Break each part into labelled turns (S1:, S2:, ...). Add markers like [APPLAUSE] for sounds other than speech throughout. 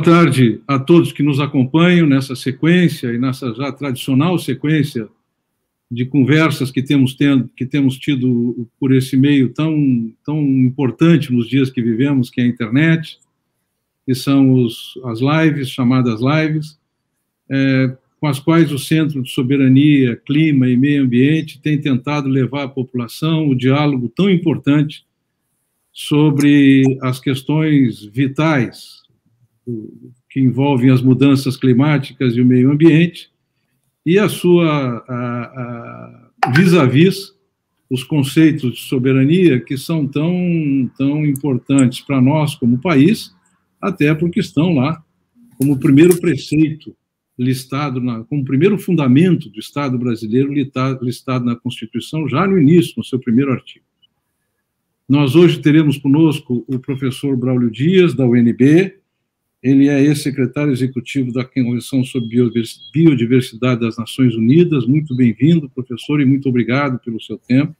S1: tarde a todos que nos acompanham nessa sequência e nessa já tradicional sequência de conversas que temos, tendo, que temos tido por esse meio tão, tão importante nos dias que vivemos, que é a internet, que são os, as lives, chamadas lives, é, com as quais o Centro de Soberania, Clima e Meio Ambiente tem tentado levar à população o diálogo tão importante sobre as questões vitais que envolvem as mudanças climáticas e o meio ambiente, e a sua vis-à-vis os conceitos de soberania que são tão, tão importantes para nós como país, até porque estão lá como primeiro preceito listado, na, como primeiro fundamento do Estado brasileiro listado na Constituição, já no início, no seu primeiro artigo. Nós hoje teremos conosco o professor Braulio Dias, da UNB, ele é ex-secretário executivo da Convenção sobre Biodiversidade das Nações Unidas. Muito bem-vindo, professor, e muito obrigado pelo seu tempo.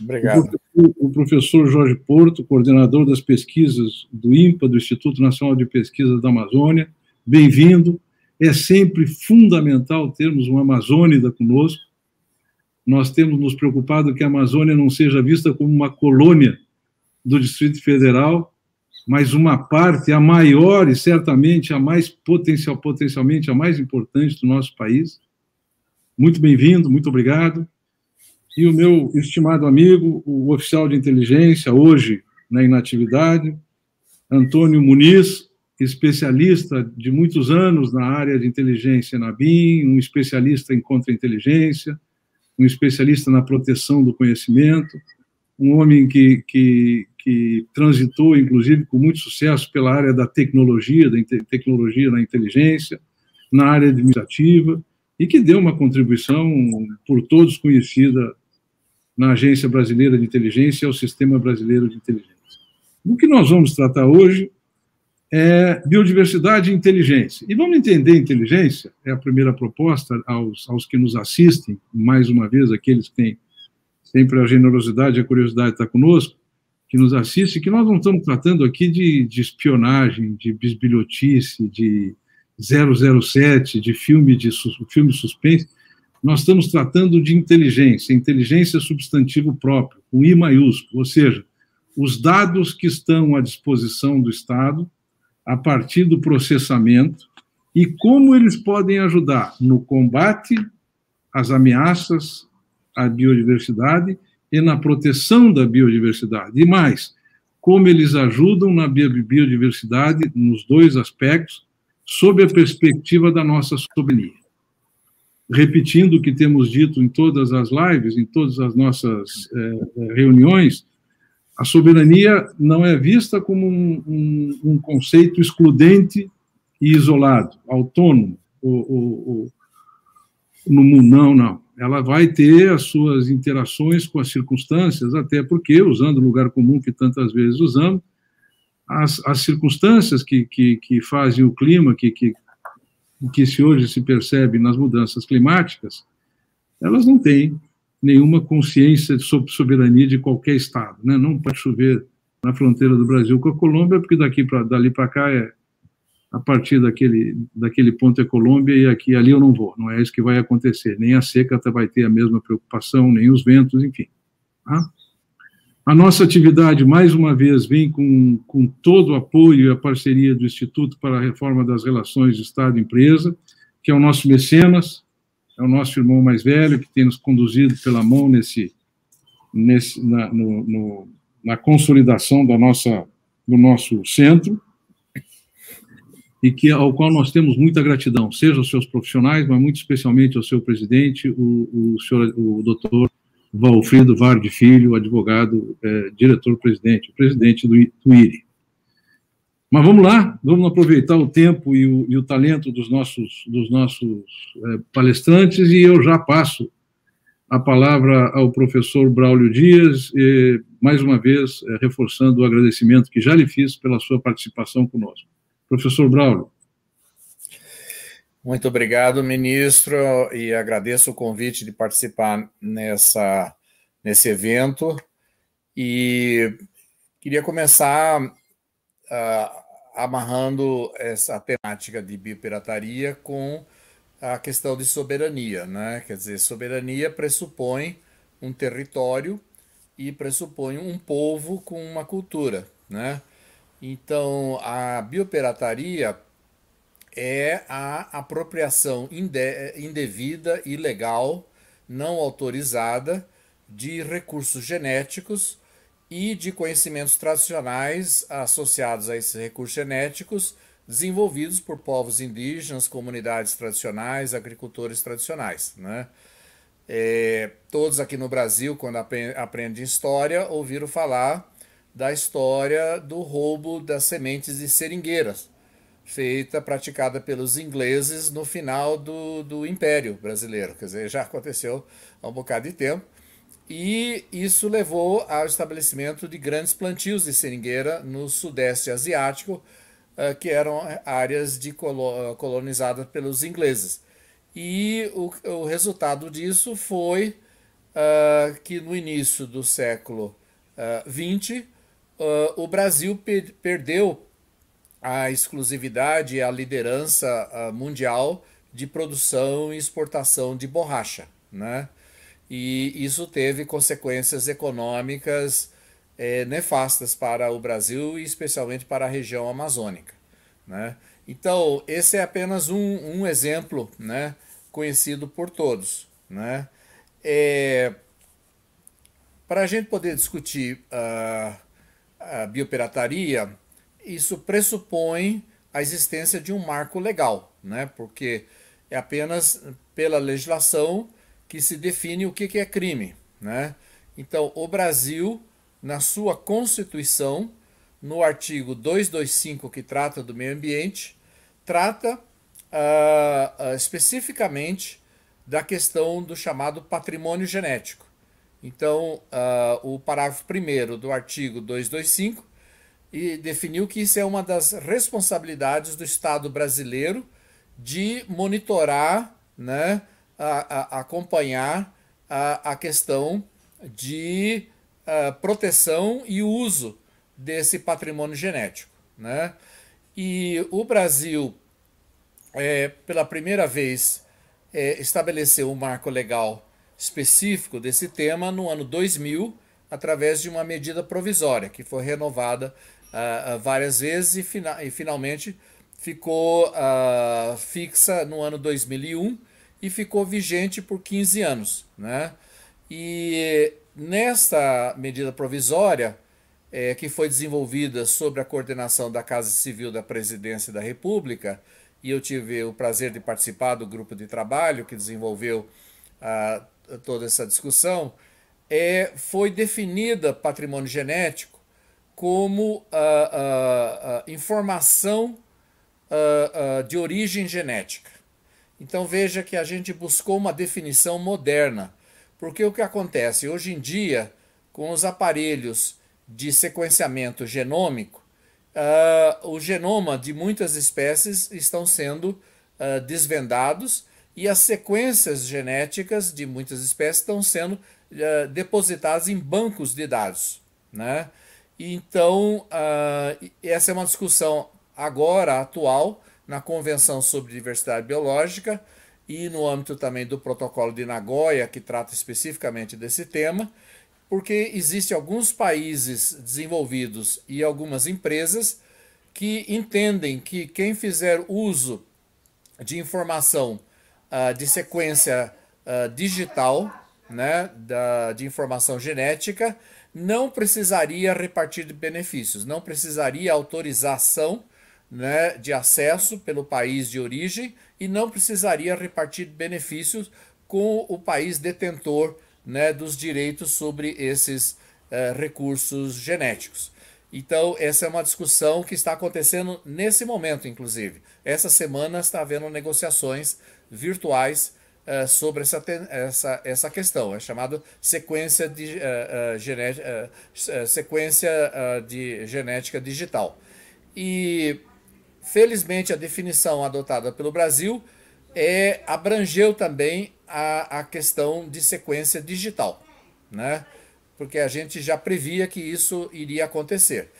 S2: Obrigado.
S1: O professor Jorge Porto, coordenador das pesquisas do INPA, do Instituto Nacional de Pesquisas da Amazônia. Bem-vindo. É sempre fundamental termos uma amazônida conosco. Nós temos nos preocupado que a Amazônia não seja vista como uma colônia do Distrito Federal, mas uma parte, a maior e certamente a mais potencial, potencialmente a mais importante do nosso país. Muito bem-vindo, muito obrigado. E o meu estimado amigo, o oficial de inteligência, hoje na inatividade, Antônio Muniz, especialista de muitos anos na área de inteligência na BIM, um especialista em contra-inteligência, um especialista na proteção do conhecimento, um homem que, que, que transitou, inclusive, com muito sucesso pela área da tecnologia, da tecnologia na inteligência, na área administrativa, e que deu uma contribuição por todos conhecida na Agência Brasileira de Inteligência e ao Sistema Brasileiro de Inteligência. O que nós vamos tratar hoje é biodiversidade e inteligência. E vamos entender inteligência, é a primeira proposta aos, aos que nos assistem, mais uma vez, aqueles que têm sempre a generosidade e a curiosidade de estar conosco, que nos assiste, que nós não estamos tratando aqui de, de espionagem, de bisbilhotice, de 007, de filme de filme suspense. Nós estamos tratando de inteligência, inteligência substantivo próprio, o I maiúsculo, ou seja, os dados que estão à disposição do Estado a partir do processamento e como eles podem ajudar no combate às ameaças à biodiversidade e na proteção da biodiversidade. E mais, como eles ajudam na biodiversidade nos dois aspectos, sob a perspectiva da nossa soberania. Repetindo o que temos dito em todas as lives, em todas as nossas é, reuniões, a soberania não é vista como um, um, um conceito excludente e isolado, autônomo, ou, ou, ou, no mundo. Não, não ela vai ter as suas interações com as circunstâncias, até porque, usando o lugar comum que tantas vezes usamos, as, as circunstâncias que, que, que, fazem o clima, que, que, que se hoje se percebe nas mudanças climáticas, elas não têm nenhuma consciência sobre soberania de qualquer estado. Né? Não pode chover na fronteira do Brasil com a Colômbia, porque daqui para dali para cá é a partir daquele, daquele ponto é Colômbia e aqui ali eu não vou. Não é isso que vai acontecer. Nem a seca vai ter a mesma preocupação, nem os ventos, enfim. Tá? A nossa atividade, mais uma vez, vem com, com todo o apoio e a parceria do Instituto para a Reforma das Relações Estado-Empresa, que é o nosso mecenas, é o nosso irmão mais velho, que tem nos conduzido pela mão nesse, nesse, na, no, no, na consolidação da nossa, do nosso centro e que ao qual nós temos muita gratidão, seja aos seus profissionais, mas muito especialmente ao seu presidente, o, o senhor, o doutor Valfrido Varde Filho, advogado, é, diretor-presidente, presidente do, do IRI. Mas vamos lá, vamos aproveitar o tempo e o, e o talento dos nossos, dos nossos é, palestrantes e eu já passo a palavra ao professor Braulio Dias, e, mais uma vez é, reforçando o agradecimento que já lhe fiz pela sua participação conosco. Professor Braulio.
S2: Muito obrigado, ministro, e agradeço o convite de participar nessa, nesse evento. E queria começar uh, amarrando essa temática de biopirataria com a questão de soberania, né? Quer dizer, soberania pressupõe um território e pressupõe um povo com uma cultura, né? Então, a biopirataria é a apropriação indevida, ilegal, não autorizada de recursos genéticos e de conhecimentos tradicionais associados a esses recursos genéticos desenvolvidos por povos indígenas, comunidades tradicionais, agricultores tradicionais. Né? É, todos aqui no Brasil, quando aprendem história, ouviram falar da história do roubo das sementes de seringueiras, feita, praticada pelos ingleses no final do, do Império Brasileiro. Quer dizer, já aconteceu há um bocado de tempo. E isso levou ao estabelecimento de grandes plantios de seringueira no Sudeste Asiático, eh, que eram áreas de colonizadas pelos ingleses. E o, o resultado disso foi uh, que no início do século XX, uh, uh, o Brasil per perdeu a exclusividade e a liderança mundial de produção e exportação de borracha. Né? e isso teve consequências econômicas é, nefastas para o Brasil e especialmente para a região amazônica. Né? Então, esse é apenas um, um exemplo né, conhecido por todos. Né? É, para a gente poder discutir a, a biopirataria, isso pressupõe a existência de um marco legal, né? porque é apenas pela legislação que se define o que é crime. Né? Então, o Brasil, na sua Constituição, no artigo 225, que trata do meio ambiente, trata uh, uh, especificamente da questão do chamado patrimônio genético. Então, uh, o parágrafo 1 do artigo 225 e definiu que isso é uma das responsabilidades do Estado brasileiro de monitorar né, a, a acompanhar a, a questão de a, proteção e uso desse patrimônio genético. Né? E o Brasil, é, pela primeira vez, é, estabeleceu um marco legal específico desse tema no ano 2000, através de uma medida provisória, que foi renovada uh, várias vezes e, fina e finalmente ficou uh, fixa no ano 2001 e ficou vigente por 15 anos. Né? E nesta medida provisória, é, que foi desenvolvida sob a coordenação da Casa Civil da Presidência da República, e eu tive o prazer de participar do grupo de trabalho que desenvolveu ah, toda essa discussão, é, foi definida patrimônio genético como ah, ah, informação de origem genética. Então veja que a gente buscou uma definição moderna, porque o que acontece hoje em dia com os aparelhos de sequenciamento genômico, o genoma de muitas espécies estão sendo desvendados e as sequências genéticas de muitas espécies estão sendo uh, depositadas em bancos de dados, né? Então essa é uma discussão agora atual na Convenção sobre Diversidade Biológica e no âmbito também do Protocolo de Nagoya, que trata especificamente desse tema, porque existem alguns países desenvolvidos e algumas empresas que entendem que quem fizer uso de informação uh, de sequência uh, digital, né, da, de informação genética, não precisaria repartir de benefícios, não precisaria autorização né, de acesso pelo país de origem e não precisaria repartir benefícios com o país detentor né, dos direitos sobre esses uh, recursos genéticos. Então, essa é uma discussão que está acontecendo nesse momento, inclusive. Essa semana está havendo negociações virtuais uh, sobre essa, essa, essa questão. É chamado sequência de, uh, genética, sequência de genética digital. E Felizmente, a definição adotada pelo Brasil é, abrangeu também a, a questão de sequência digital, né? porque a gente já previa que isso iria acontecer.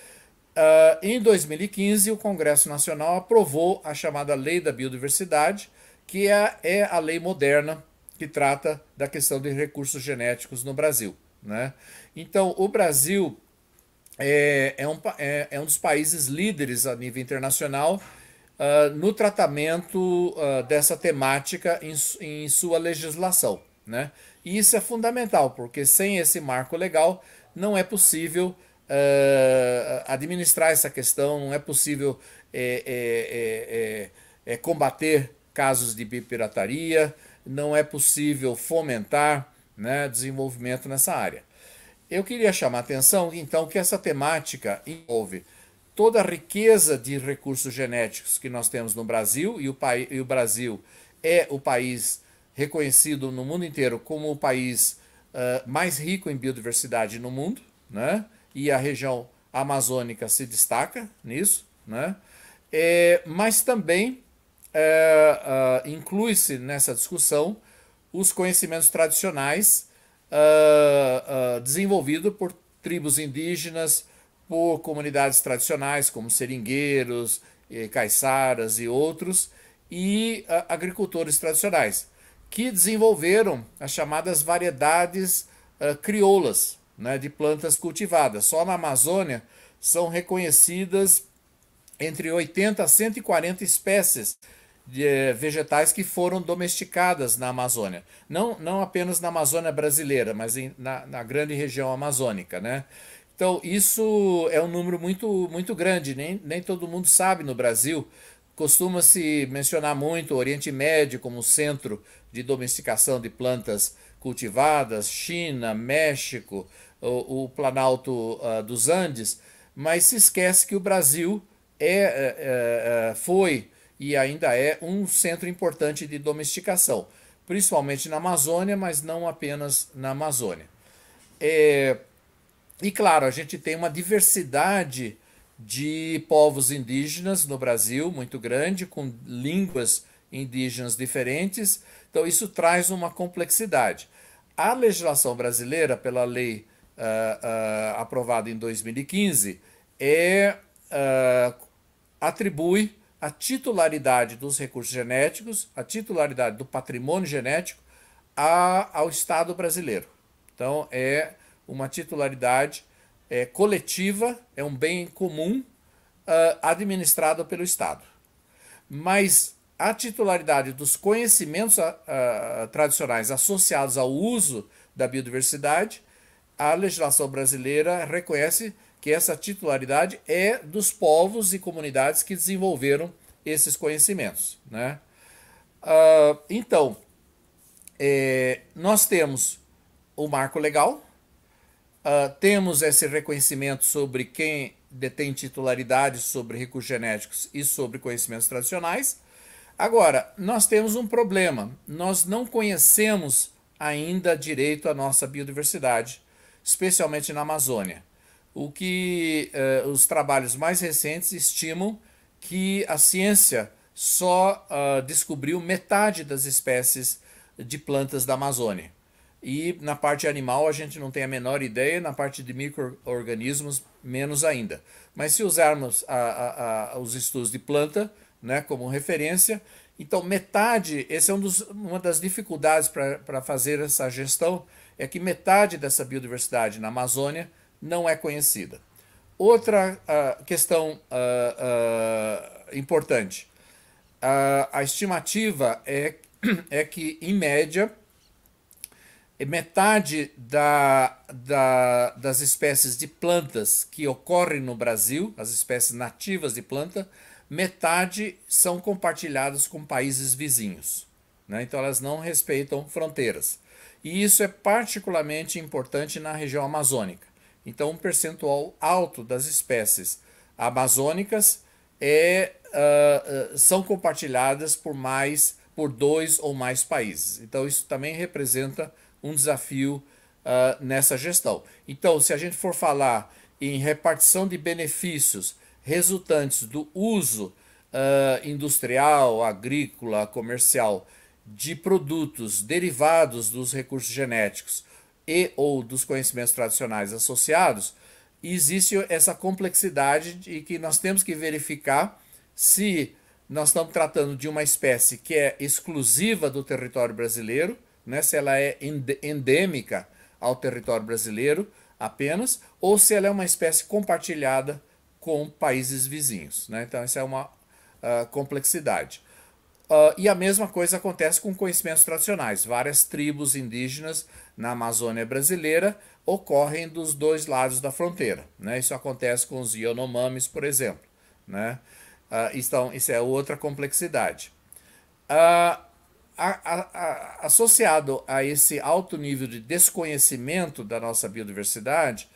S2: Uh, em 2015, o Congresso Nacional aprovou a chamada Lei da Biodiversidade, que é, é a lei moderna que trata da questão de recursos genéticos no Brasil. Né? Então, o Brasil é, é, um, é, é um dos países líderes a nível internacional uh, no tratamento uh, dessa temática em, em sua legislação. Né? E isso é fundamental, porque sem esse marco legal não é possível uh, administrar essa questão, não é possível é, é, é, combater casos de bipirataria, não é possível fomentar né, desenvolvimento nessa área. Eu queria chamar a atenção, então, que essa temática envolve toda a riqueza de recursos genéticos que nós temos no Brasil, e o, e o Brasil é o país reconhecido no mundo inteiro como o país uh, mais rico em biodiversidade no mundo, né? e a região amazônica se destaca nisso, né? É, mas também é, uh, inclui-se nessa discussão os conhecimentos tradicionais uh, uh, desenvolvidos por tribos indígenas, por comunidades tradicionais como seringueiros, caiçaras e outros, e agricultores tradicionais, que desenvolveram as chamadas variedades crioulas né, de plantas cultivadas. Só na Amazônia são reconhecidas entre 80 a 140 espécies de eh, vegetais que foram domesticadas na Amazônia. Não, não apenas na Amazônia brasileira, mas em, na, na grande região amazônica. Né? Então, isso é um número muito, muito grande, nem, nem todo mundo sabe no Brasil. Costuma-se mencionar muito o Oriente Médio como centro de domesticação de plantas cultivadas, China, México, o, o Planalto uh, dos Andes, mas se esquece que o Brasil é, é, é, foi e ainda é um centro importante de domesticação, principalmente na Amazônia, mas não apenas na Amazônia. É, e claro, a gente tem uma diversidade de povos indígenas no Brasil muito grande, com línguas indígenas diferentes, então isso traz uma complexidade. A legislação brasileira, pela lei uh, uh, aprovada em 2015, é, uh, atribui a titularidade dos recursos genéticos, a titularidade do patrimônio genético a, ao Estado brasileiro. Então, é uma titularidade é, coletiva, é um bem comum uh, administrado pelo Estado. Mas a titularidade dos conhecimentos uh, tradicionais associados ao uso da biodiversidade, a legislação brasileira reconhece que essa titularidade é dos povos e comunidades que desenvolveram esses conhecimentos. Né? Uh, então, é, nós temos o marco legal, uh, temos esse reconhecimento sobre quem detém titularidade sobre recursos genéticos e sobre conhecimentos tradicionais. Agora, nós temos um problema: nós não conhecemos ainda direito a nossa biodiversidade, especialmente na Amazônia o que uh, os trabalhos mais recentes estimam que a ciência só uh, descobriu metade das espécies de plantas da Amazônia. E na parte animal a gente não tem a menor ideia, na parte de micro-organismos menos ainda. Mas se usarmos a, a, a, os estudos de planta né, como referência, então metade, essa é um dos, uma das dificuldades para fazer essa gestão, é que metade dessa biodiversidade na Amazônia não é conhecida. Outra uh, questão uh, uh, importante: a estimativa é, [CLEARS THROAT] é que, em média, metade da, da, das espécies de plantas que ocorrem no Brasil, as espécies nativas de planta, metade são compartilhadas com países vizinhos. Né? Então, elas não respeitam fronteiras. E isso é particularmente importante na região amazônica. Então, um percentual alto das espécies amazônicas é, uh, uh, são compartilhadas por mais por dois ou mais países. Então, isso também representa um desafio uh, nessa gestão. Então, se a gente for falar em repartição de benefícios resultantes do uso industrial, agrícola, comercial de produtos derivados dos recursos genéticos e ou dos conhecimentos tradicionais associados, existe essa complexidade de que nós temos que verificar se nós estamos tratando de uma espécie que é exclusiva do território brasileiro, né, se ela é endêmica ao território brasileiro apenas, ou se ela é uma espécie compartilhada com países vizinhos. Né? Então, essa é uma uh, complexidade. Uh, e a mesma coisa acontece com conhecimentos tradicionais. Várias tribos indígenas na Amazônia brasileira ocorrem dos dois lados da fronteira. Né? Isso acontece com os Yanomamis, por exemplo. Né? Uh, então, isso é outra complexidade. Uh, a, a, associado a esse alto nível de desconhecimento da nossa biodiversidade,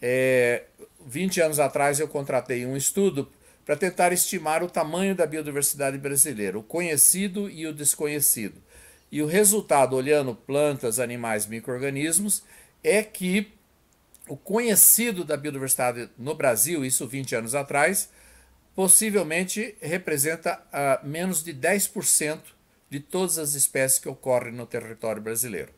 S2: é, 20 anos atrás eu contratei um estudo para tentar estimar o tamanho da biodiversidade brasileira, o conhecido e o desconhecido. E o resultado, olhando plantas, animais, micro-organismos, é que o conhecido da biodiversidade no Brasil, isso 20 anos atrás, possivelmente representa uh, menos de 10% de todas as espécies que ocorrem no território brasileiro.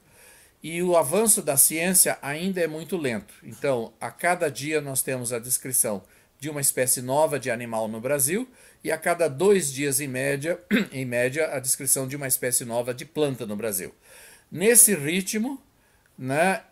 S2: E o avanço da ciência ainda é muito lento. Então, a cada dia nós temos a descrição de uma espécie nova de animal no Brasil e a cada dois dias em média, [CLEARS THROAT] em média, a descrição de uma espécie nova de planta no Brasil. Nesse ritmo, né,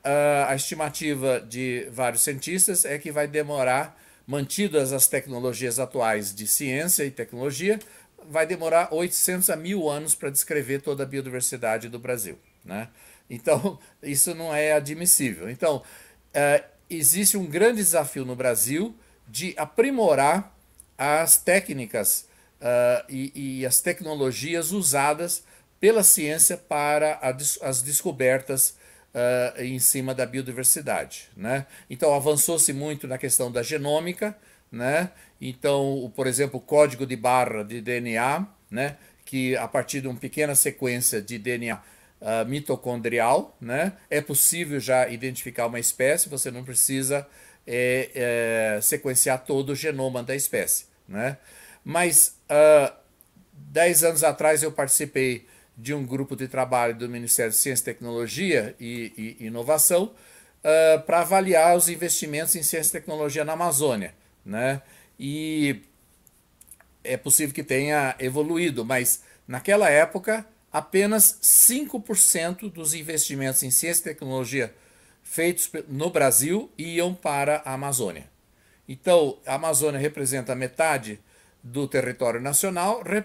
S2: a estimativa de vários cientistas é que vai demorar, mantidas as tecnologias atuais de ciência e tecnologia, vai demorar 800 a mil anos para descrever toda a biodiversidade do Brasil. Né? Então, [LAUGHS] isso não é admissível. Então, uh, existe um grande desafio no Brasil de aprimorar as técnicas uh, e, e, as tecnologias usadas pela ciência para as descobertas uh, em cima da biodiversidade. Né? Então, avançou-se muito na questão da genômica, né? então, por exemplo, o código de barra de DNA, né? que a partir de uma pequena sequência de DNA uh, mitocondrial, né? é possível já identificar uma espécie, você não precisa é, é, sequenciar todo o genoma da espécie. Né? Mas, uh, dez anos atrás, eu participei de um grupo de trabalho do Ministério de Ciência, Tecnologia e, e Inovação uh, para avaliar os investimentos em ciência e tecnologia na Amazônia. Né? E é possível que tenha evoluído, mas naquela época apenas 5% dos investimentos em ciência e tecnologia feitos no Brasil iam para a Amazônia. Então, a Amazônia representa metade do território nacional, re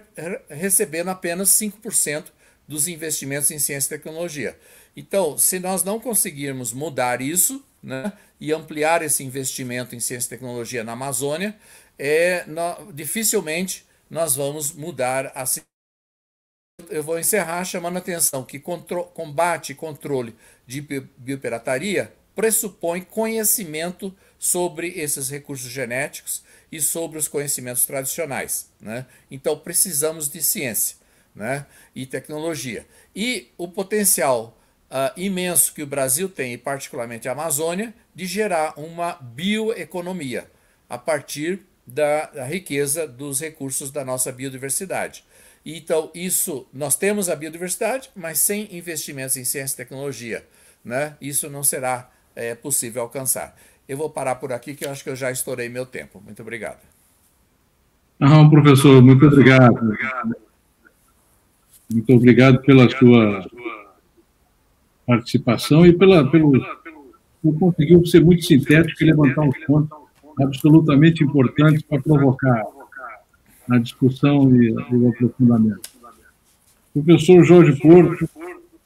S2: recebendo apenas 5% dos investimentos em ciência e tecnologia. Então, se nós não conseguirmos mudar isso né, e ampliar esse investimento em ciência e tecnologia na Amazônia, é, no, dificilmente nós vamos mudar a eu vou encerrar chamando a atenção que combate e controle de biopirataria pressupõe conhecimento sobre esses recursos genéticos e sobre os conhecimentos tradicionais. Né? Então precisamos de ciência né? e tecnologia. E o potencial uh, imenso que o Brasil tem, e particularmente a Amazônia, de gerar uma bioeconomia a partir da, da riqueza dos recursos da nossa biodiversidade. Então, isso, nós temos a biodiversidade, mas sem investimentos em ciência e tecnologia, né, isso não será é, possível alcançar. Eu vou parar por aqui, que eu acho que eu já estourei meu tempo. Muito obrigado.
S1: Não, professor, muito obrigado. Muito obrigado pela sua participação e pela, pelo, por conseguir ser muito sintético e levantar uns pontos absolutamente importantes para provocar na discussão e o aprofundamento. Professor Jorge Porto,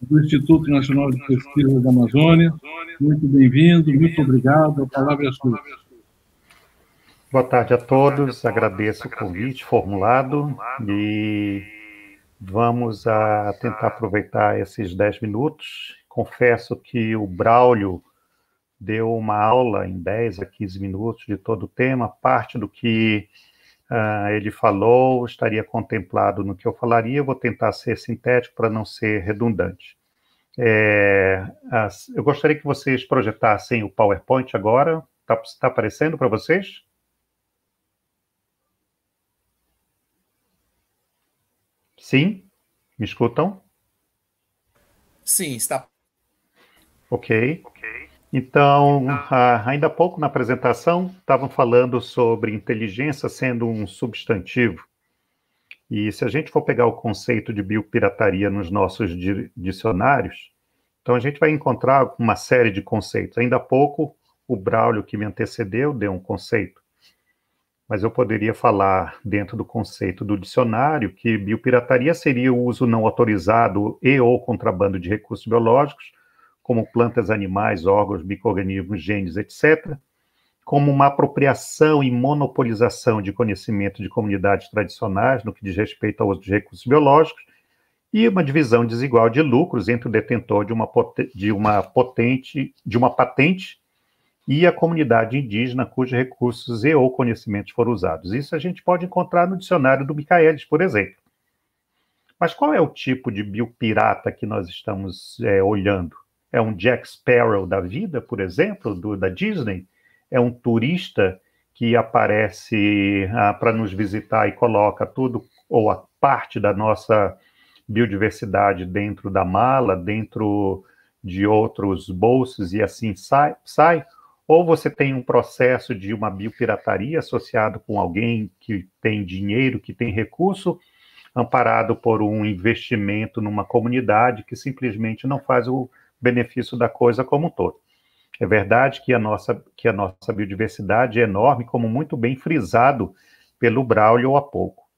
S1: do Instituto Nacional de Pesquisa da Amazônia, muito bem-vindo, muito obrigado, a palavra é sua.
S3: Boa tarde a todos, agradeço o convite formulado e vamos a tentar aproveitar esses 10 minutos. Confesso que o Braulio deu uma aula em 10 a 15 minutos de todo o tema, parte do que Uh, ele falou, estaria contemplado no que eu falaria, eu vou tentar ser sintético para não ser redundante. É, as, eu gostaria que vocês projetassem o PowerPoint agora. Está tá aparecendo para vocês? Sim? Me escutam?
S2: Sim, está.
S3: Ok. Então, ainda há pouco na apresentação, estavam falando sobre inteligência sendo um substantivo. E se a gente for pegar o conceito de biopirataria nos nossos dicionários, então a gente vai encontrar uma série de conceitos. Ainda há pouco, o Braulio que me antecedeu deu um conceito. Mas eu poderia falar dentro do conceito do dicionário que biopirataria seria o uso não autorizado e ou contrabando de recursos biológicos, como plantas, animais, órgãos, micro-organismos, genes, etc., como uma apropriação e monopolização de conhecimento de comunidades tradicionais no que diz respeito ao uso de recursos biológicos e uma divisão desigual de lucros entre o detentor de uma, de uma potente de uma patente e a comunidade indígena cujos recursos e ou conhecimentos foram usados. Isso a gente pode encontrar no dicionário do Michaelis, por exemplo. Mas qual é o tipo de biopirata que nós estamos é, olhando? É um Jack Sparrow da vida, por exemplo, do, da Disney? é um turista que aparece ah, para nos visitar e coloca tudo ou a parte da nossa biodiversidade dentro da mala, dentro de outros bolsos e assim sai, sai, ou você tem um processo de uma biopirataria associado com alguém que tem dinheiro, que tem recurso, amparado por um investimento numa comunidade que simplesmente não faz o benefício da coisa como um todo. É verdade que a nossa, que a nossa biodiversidade é enorme, como muito bem frisado pelo Braulio há pouco.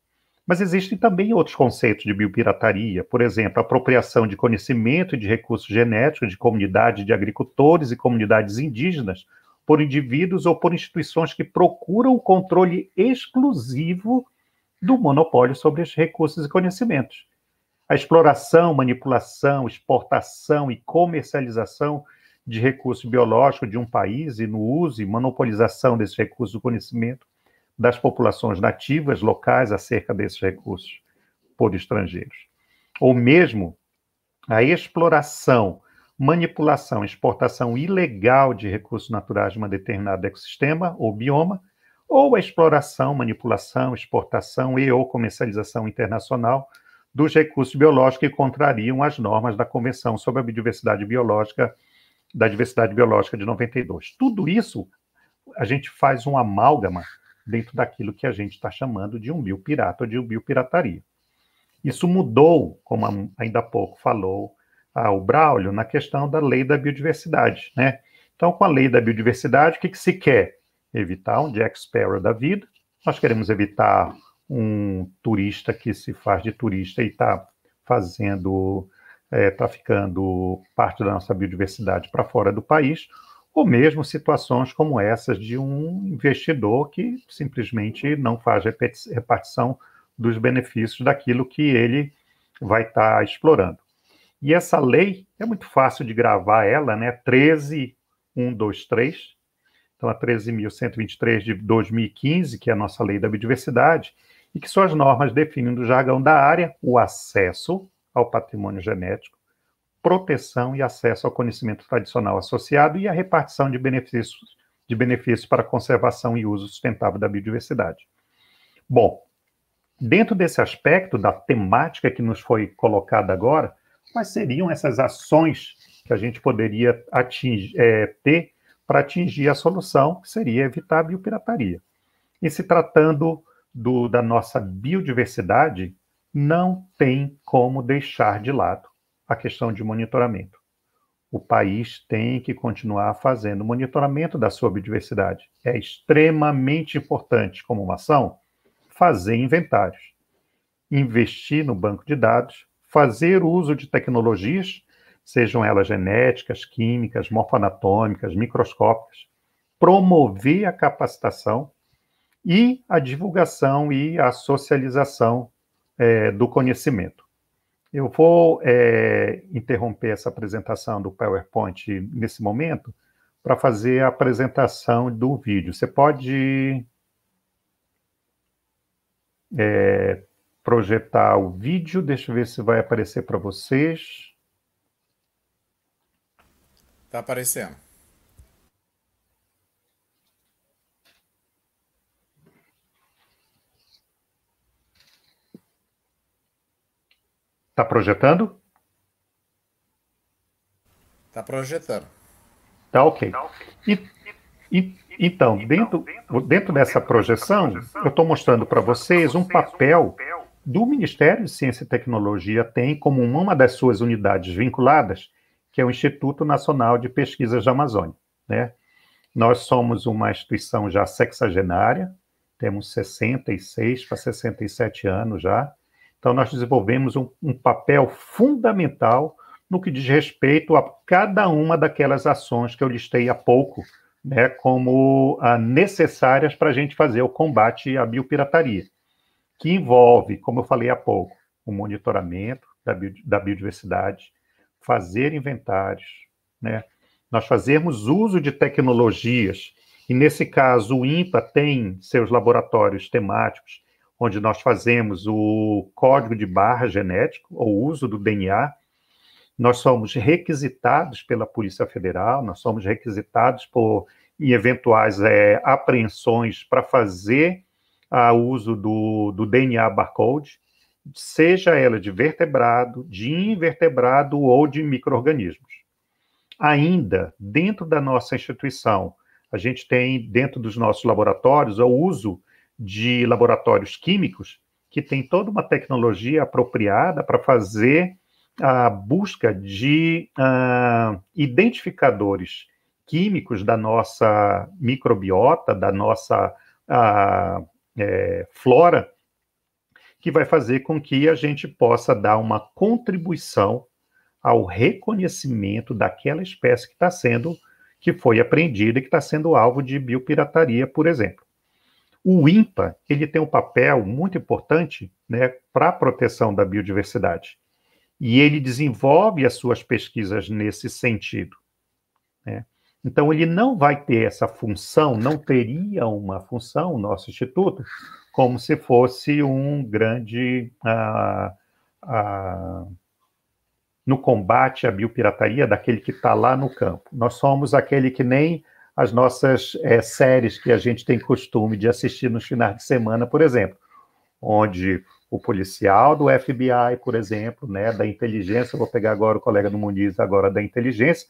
S3: Mas existem também outros conceitos de biopirataria, por exemplo, apropriação de conhecimento e de recursos genéticos de comunidades de agricultores e comunidades indígenas por indivíduos ou por instituições que procuram o controle exclusivo do monopólio sobre esses recursos e conhecimentos. A exploração, manipulação, exportação e comercialização de recurso biológico de um país e no uso e monopolização desses recursos do conhecimento das populações nativas locais acerca desses recursos por estrangeiros. Ou mesmo a exploração, manipulação, exportação ilegal de recursos naturais de um determinado ecossistema ou bioma, ou a exploração, manipulação, exportação e ou comercialização internacional dos recursos biológicos que contrariam as normas da Convenção sobre a Biodiversidade Biológica da diversidade biológica de 92. Tudo isso a gente faz um amálgama dentro daquilo que a gente está chamando de um biopirata ou de um biopirataria. Isso mudou, como ainda há pouco falou ah, o Braulio, na questão da lei da biodiversidade. Né? Então, com a lei da biodiversidade, o que, que se quer? Evitar um Jack Sparrow da vida, nós queremos evitar um turista que se faz de turista e está fazendo é, traficando parte da nossa biodiversidade para fora do país, ou mesmo situações como essas de um investidor que simplesmente não faz repartição dos benefícios daquilo que ele vai estar tá explorando. E essa lei é muito fácil de gravar ela, né? 13123. Então, a 13.123 de 2015, que é a nossa lei da biodiversidade, e que suas normas definem do jargão da área o acesso ao patrimônio genético, proteção e acesso ao conhecimento tradicional associado e a repartição de benefícios, de benefícios para conservação e uso sustentável da biodiversidade. Bom, dentro desse aspecto da temática que nos foi colocada agora, quais seriam essas ações que a gente poderia atingir, é, ter para atingir a solução, que seria evitar a biopirataria? E se tratando do, da nossa biodiversidade, não tem como deixar de lado a questão de monitoramento. O país tem que continuar fazendo monitoramento da sua biodiversidade. É extremamente importante, como uma ação, fazer inventários, investir no banco de dados, fazer uso de tecnologias, sejam elas genéticas, químicas, morfoanatômicas, microscópicas, promover a capacitação e a divulgação e a socialização é, do conhecimento. Eu vou é, interromper essa apresentação do PowerPoint nesse momento para fazer a apresentação do vídeo. Você pode é, projetar o vídeo, deixa eu ver se vai aparecer para vocês.
S2: Está aparecendo.
S3: Está projetando?
S2: Está projetando.
S3: Tá ok. E, e, então, dentro, dentro dessa projeção, eu estou mostrando para vocês um papel do Ministério de Ciência e Tecnologia tem como uma das suas unidades vinculadas, que é o Instituto Nacional de Pesquisas da Amazônia. Né? Nós somos uma instituição já sexagenária, temos 66 para 67 anos já, então nós desenvolvemos um, um papel fundamental no que diz respeito a cada uma daquelas ações que eu listei há pouco, né, como ah, necessárias para a gente fazer o combate à biopirataria que envolve, como eu falei há pouco, o monitoramento da, da biodiversidade, fazer inventários, né? nós fazermos uso de tecnologias, e nesse caso o INPA tem seus laboratórios temáticos, onde nós fazemos o código de barra genético, ou uso do DNA, nós somos requisitados pela Polícia Federal, nós somos requisitados por em eventuais é, apreensões para fazer a uso do, do DNA barcode, seja ela de vertebrado, de invertebrado ou de micro-organismos. Ainda, dentro da nossa instituição, a gente tem, dentro dos nossos laboratórios, o uso de laboratórios químicos, que tem toda uma tecnologia apropriada para fazer a busca de uh, identificadores químicos da nossa microbiota, da nossa uh, é, flora, que vai fazer com que a gente possa dar uma contribuição ao reconhecimento daquela espécie que está sendo, que foi apreendida e que está sendo alvo de biopirataria, por exemplo. O INPA, ele tem um papel muito importante né, para a proteção da biodiversidade. E ele desenvolve as suas pesquisas nesse sentido. Né? Então, ele não vai ter essa função, não teria uma função, o nosso instituto, como se fosse um grande. Ah, ah, no combate à biopirataria daquele que está lá no campo. Nós somos aquele que nem as nossas é, séries que a gente tem costume de assistir nos finais de semana, por exemplo, onde o policial do FBI, por exemplo, né, da inteligência, vou pegar agora o colega do Muniz, agora da inteligência,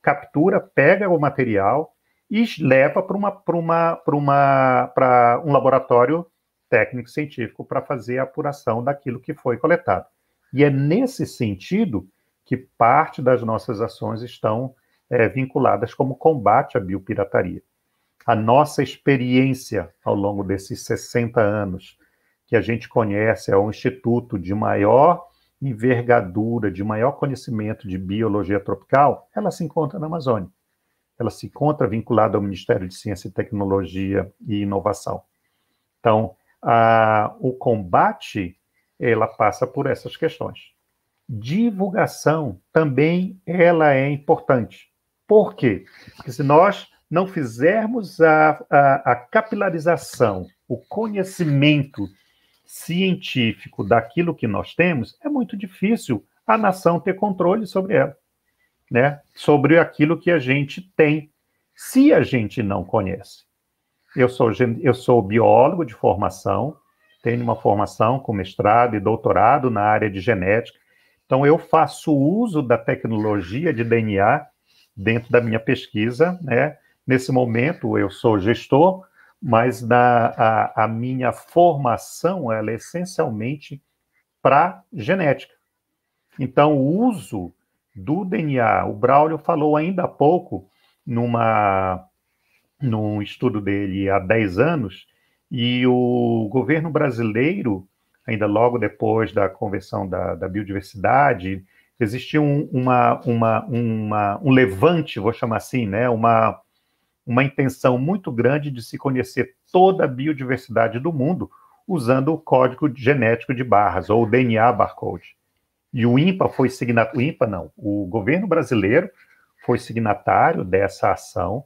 S3: captura, pega o material e leva para uma, uma, uma, um laboratório técnico científico para fazer a apuração daquilo que foi coletado. E é nesse sentido que parte das nossas ações estão é, vinculadas como combate à biopirataria. A nossa experiência ao longo desses 60 anos que a gente conhece é o instituto de maior envergadura, de maior conhecimento de biologia tropical, ela se encontra na Amazônia. Ela se encontra vinculada ao Ministério de Ciência e Tecnologia e Inovação. Então, a, o combate, ela passa por essas questões. Divulgação também ela é importante. Por quê? Porque se nós não fizermos a, a, a capilarização, o conhecimento científico daquilo que nós temos, é muito difícil a nação ter controle sobre ela, né? Sobre aquilo que a gente tem, se a gente não conhece. Eu sou, eu sou biólogo de formação, tenho uma formação com mestrado e doutorado na área de genética, então eu faço uso da tecnologia de DNA dentro da minha pesquisa, né? Nesse momento eu sou gestor, mas na, a, a minha formação ela é essencialmente para genética. Então, o uso do DNA, o Braulio falou ainda há pouco, numa, num estudo dele há 10 anos, e o governo brasileiro, ainda logo depois da convenção da, da biodiversidade, existia um, uma, uma, uma, um levante, vou chamar assim, né, uma, uma intenção muito grande de se conhecer toda a biodiversidade do mundo usando o código genético de barras, ou DNA barcode. E o INPA foi signatário, o INPA não, o governo brasileiro foi signatário dessa ação,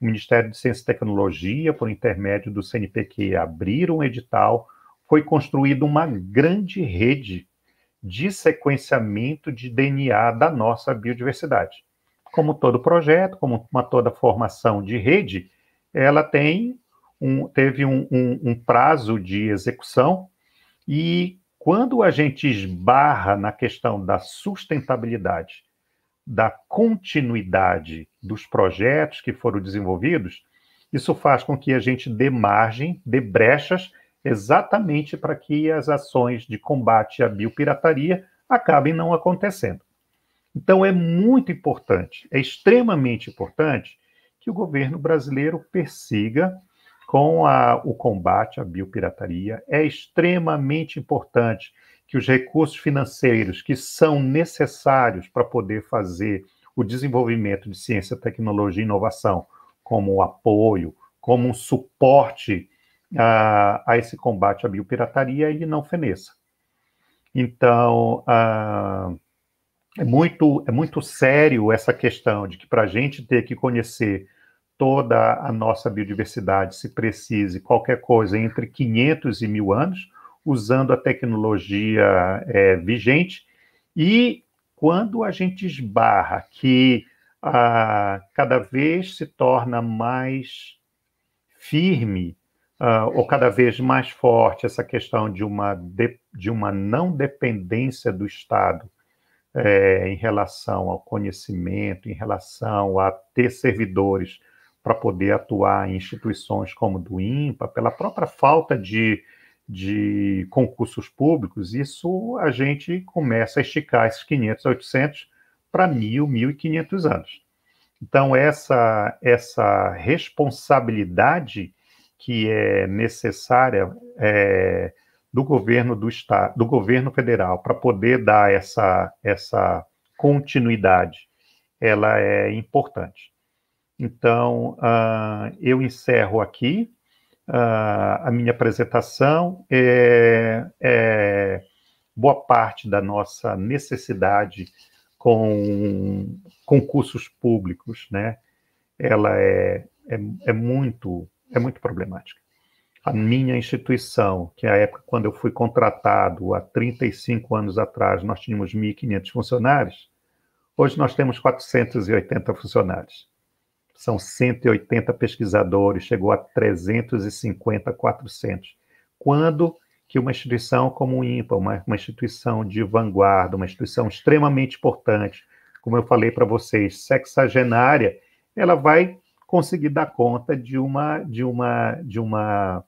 S3: o Ministério de Ciência e Tecnologia, por intermédio do CNPq, abriram um edital, foi construída uma grande rede de sequenciamento de DNA da nossa biodiversidade. Como todo projeto, como uma toda formação de rede, ela tem um, teve um, um, um prazo de execução e quando a gente esbarra na questão da sustentabilidade da continuidade dos projetos que foram desenvolvidos, isso faz com que a gente dê margem, dê brechas, exatamente para que as ações de combate à biopirataria acabem não acontecendo. Então, é muito importante, é extremamente importante que o governo brasileiro persiga com a, o combate à biopirataria. É extremamente importante que os recursos financeiros que são necessários para poder fazer o desenvolvimento de ciência, tecnologia e inovação, como apoio, como um suporte a, a esse combate à biopirataria, ele não feneça. Então, é, muito, é muito sério essa questão de que para a gente ter que conhecer toda a nossa biodiversidade se precise qualquer coisa entre 500 e mil anos, usando a tecnologia é, vigente, e quando a gente esbarra que ah, cada vez se torna mais firme ah, ou cada vez mais forte essa questão de uma, de, de uma não dependência do Estado é, em relação ao conhecimento, em relação a ter servidores para poder atuar em instituições como do INPA, pela própria falta de, de concursos públicos, isso a gente começa a esticar esses 500, 800 para 1.000, 1.500 anos. Então, essa, essa responsabilidade que é necessária é, do governo do Estado, do governo federal, para poder dar essa, essa continuidade, ela é importante. Então, uh, eu encerro aqui uh, a minha apresentação. É, é, boa parte da nossa necessidade com concursos públicos, né? Ela é, é, é muito é muito problemática. A minha instituição, que é a época quando eu fui contratado, há 35 anos atrás, nós tínhamos 1.500 funcionários, hoje nós temos 480 funcionários são 180 pesquisadores, chegou a 350, 400. Quando que uma instituição como o INPA, uma, uma instituição de vanguarda, uma instituição extremamente importante, como eu falei para vocês, sexagenária, ela vai conseguir dar conta de uma de uma de uma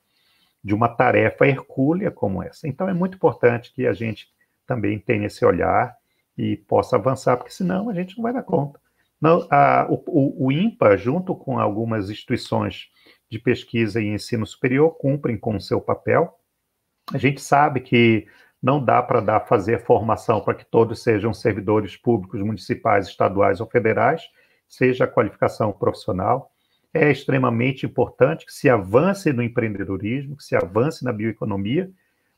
S3: de uma tarefa hercúlea como essa. Então é muito importante que a gente também tenha esse olhar e possa avançar, porque senão a gente não vai dar conta. Não, a, o, o, INPA, junto com algumas instituições de pesquisa e ensino superior, cumprem com o seu papel. A gente sabe que não dá para dar fazer formação para que todos sejam servidores públicos, municipais, estaduais ou federais, seja a qualificação profissional. É extremamente importante que se avance no empreendedorismo, que se avance na bioeconomia,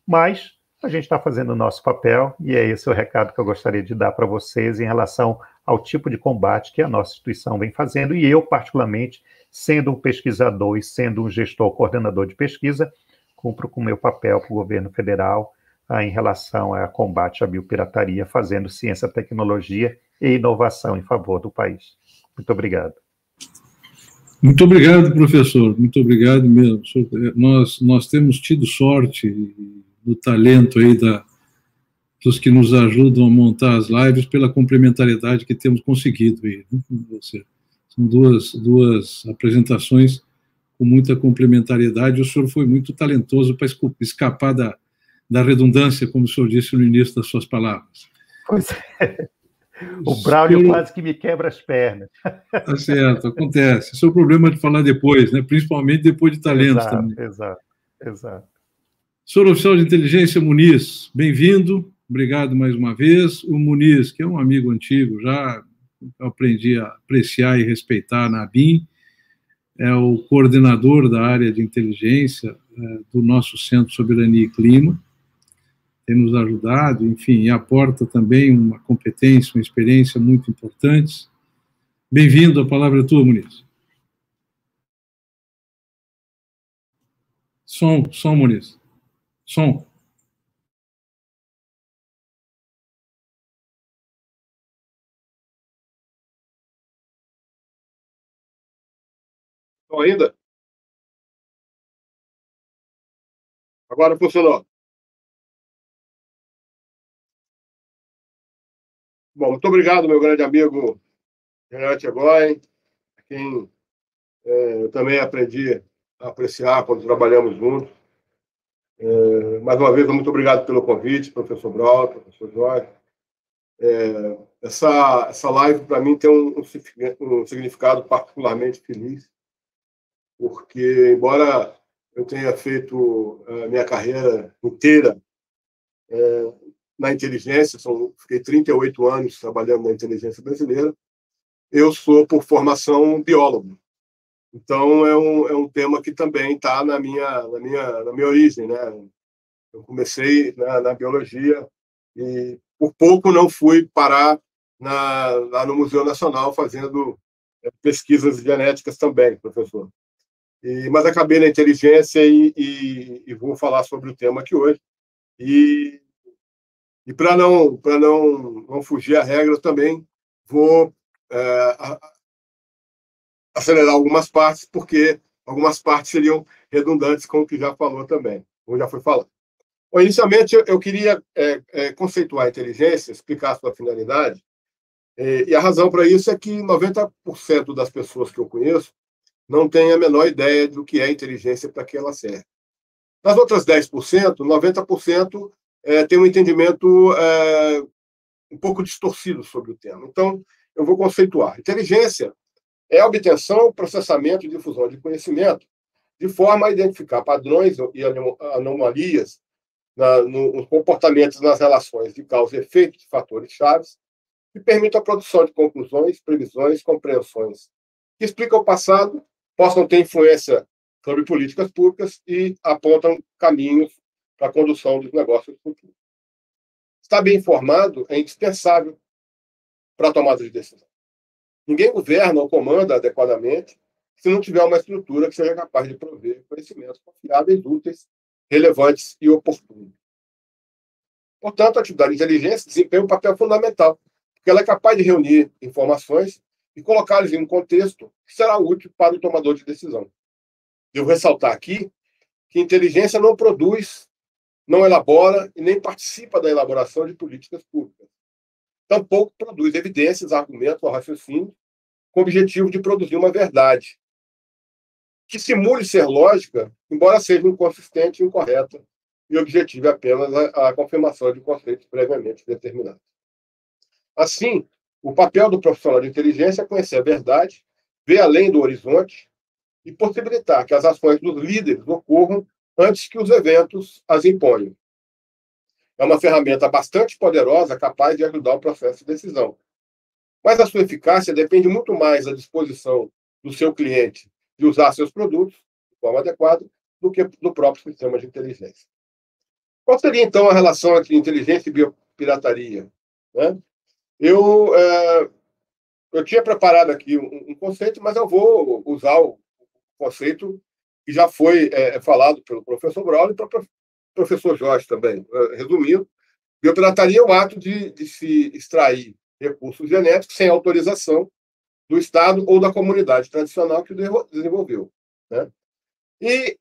S3: mas a gente está fazendo o nosso papel e é esse o recado que eu gostaria de dar para vocês em relação ao tipo de combate que a nossa instituição vem fazendo, e eu, particularmente, sendo um pesquisador e sendo um gestor coordenador de pesquisa, cumpro com o meu papel para o governo federal ah, em relação ao combate à biopirataria, fazendo ciência, tecnologia e inovação em favor do país. Muito obrigado.
S1: Muito obrigado, professor. Muito obrigado mesmo. Nós, nós temos tido sorte do talento aí da, dos que nos ajudam a montar as lives pela complementariedade que temos conseguido aí, né. São duas, duas apresentações com muita complementariedade. O senhor foi muito talentoso para escapar da, da redundância, como o senhor disse no início das suas palavras.
S3: Pois é. O Braulio quase que me quebra as pernas.
S1: Tá certo, acontece. Esse é o problema de falar depois, né? principalmente depois de talento
S3: exato,
S1: também.
S3: Exato, exato.
S1: Senhor oficial de inteligência Muniz, bem-vindo. Obrigado mais uma vez. O Muniz, que é um amigo antigo, já aprendi a apreciar e respeitar na ABIN, é o coordenador da área de inteligência é, do nosso Centro Soberania e Clima, tem nos ajudado, enfim, e aporta também uma competência, uma experiência muito importantes. Bem-vindo, a palavra é tua, Muniz. Som, som, Muniz. Som.
S4: Ainda? Agora funcionou. Bom, muito obrigado, meu grande amigo Renato Egoy, quem é, eu também aprendi a apreciar quando trabalhamos juntos. É, mais uma vez, muito obrigado pelo convite, professor Brawl, professor Jorge. É, essa, essa live, para mim, tem um, um, significado particularmente feliz, porque, embora eu tenha feito a minha carreira inteira é, na inteligência, são, fiquei 38 anos trabalhando na inteligência brasileira, eu sou, por formação, biólogo. Então, é um, é um tema que também está na minha, na, minha, na minha origem. Né? Eu comecei na, na biologia e, por pouco, não fui parar na, lá no Museu Nacional fazendo é, pesquisas genéticas também, professor. E, mas acabei na inteligência e, e, e, vou falar sobre o tema aqui hoje. E e para não, para não, não fugir à regra, também vou é, acelerar algumas partes, porque algumas partes seriam redundantes com o que já falou também, ou já foi falado. Bom, inicialmente, eu, queria é, é, conceituar a inteligência, explicar a sua finalidade, é, e a razão para isso é que 90% das pessoas que eu conheço não têm a menor ideia do que é inteligência para que ela serve. Das outras 10%, 90% é, tem um entendimento é, um pouco distorcido sobre o tema. Então, eu vou conceituar. Inteligência é a obtenção, processamento e difusão de conhecimento de forma a identificar padrões e anomalias na, nos comportamentos nas relações de causa e efeito de fatores chaves que permitam a produção de conclusões, previsões, compreensões que explicam o passado, possam ter influência sobre políticas públicas e apontam caminhos para a condução dos negócios futuros. Estar bem informado é indispensável para a tomada de decisão. Ninguém governa ou comanda adequadamente se não tiver uma estrutura que seja capaz de prover conhecimentos confiáveis, úteis, relevantes e oportunos. Portanto, a atividade de inteligência desempenha um papel fundamental, porque ela é capaz de reunir informações e colocá-las em um contexto que será útil para o tomador de decisão. Devo ressaltar aqui que inteligência não produz não elabora e nem participa da elaboração de políticas públicas. Tampouco produz evidências, argumentos ou raciocínio com o objetivo de produzir uma verdade que simule ser lógica, embora seja inconsistente incorreta, e objetive apenas a, a confirmação de conceitos previamente determinados. Assim, o papel do profissional de inteligência é conhecer a verdade, ver além do horizonte e possibilitar que as ações dos líderes ocorram antes que os eventos as imponham. É uma ferramenta bastante poderosa, capaz de ajudar o processo de decisão. Mas a sua eficácia depende muito mais da disposição do seu cliente de usar seus produtos de forma adequada do que do próprio sistema de inteligência. Qual seria, então, a relação entre inteligência e biopirataria? Né? Eu, é, eu tinha preparado aqui um, um, conceito, mas eu vou usar o conceito que já foi é, falado pelo professor Braulio e pelo professor Jorge também. É, resumindo, biopirataria é o ato de, de se extrair recursos genéticos sem autorização do Estado ou da comunidade tradicional que o desenvolveu. Né? E,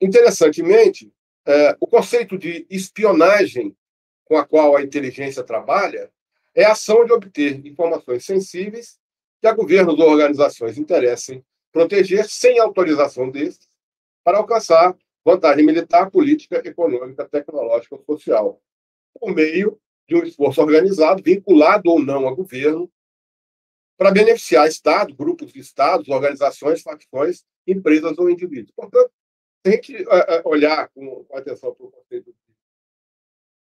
S4: interessantemente, é, o conceito de espionagem com a qual a inteligência trabalha é a ação de obter informações sensíveis que a governos ou organizações interessem proteger sem autorização destes para alcançar vantagem militar, política, econômica, tecnológica ou social, por meio de um esforço organizado, vinculado ou não ao governo, para beneficiar Estado, grupos de Estados, organizações, facções, empresas ou indivíduos. Portanto, se a gente é, é, olhar com atenção para o conceito de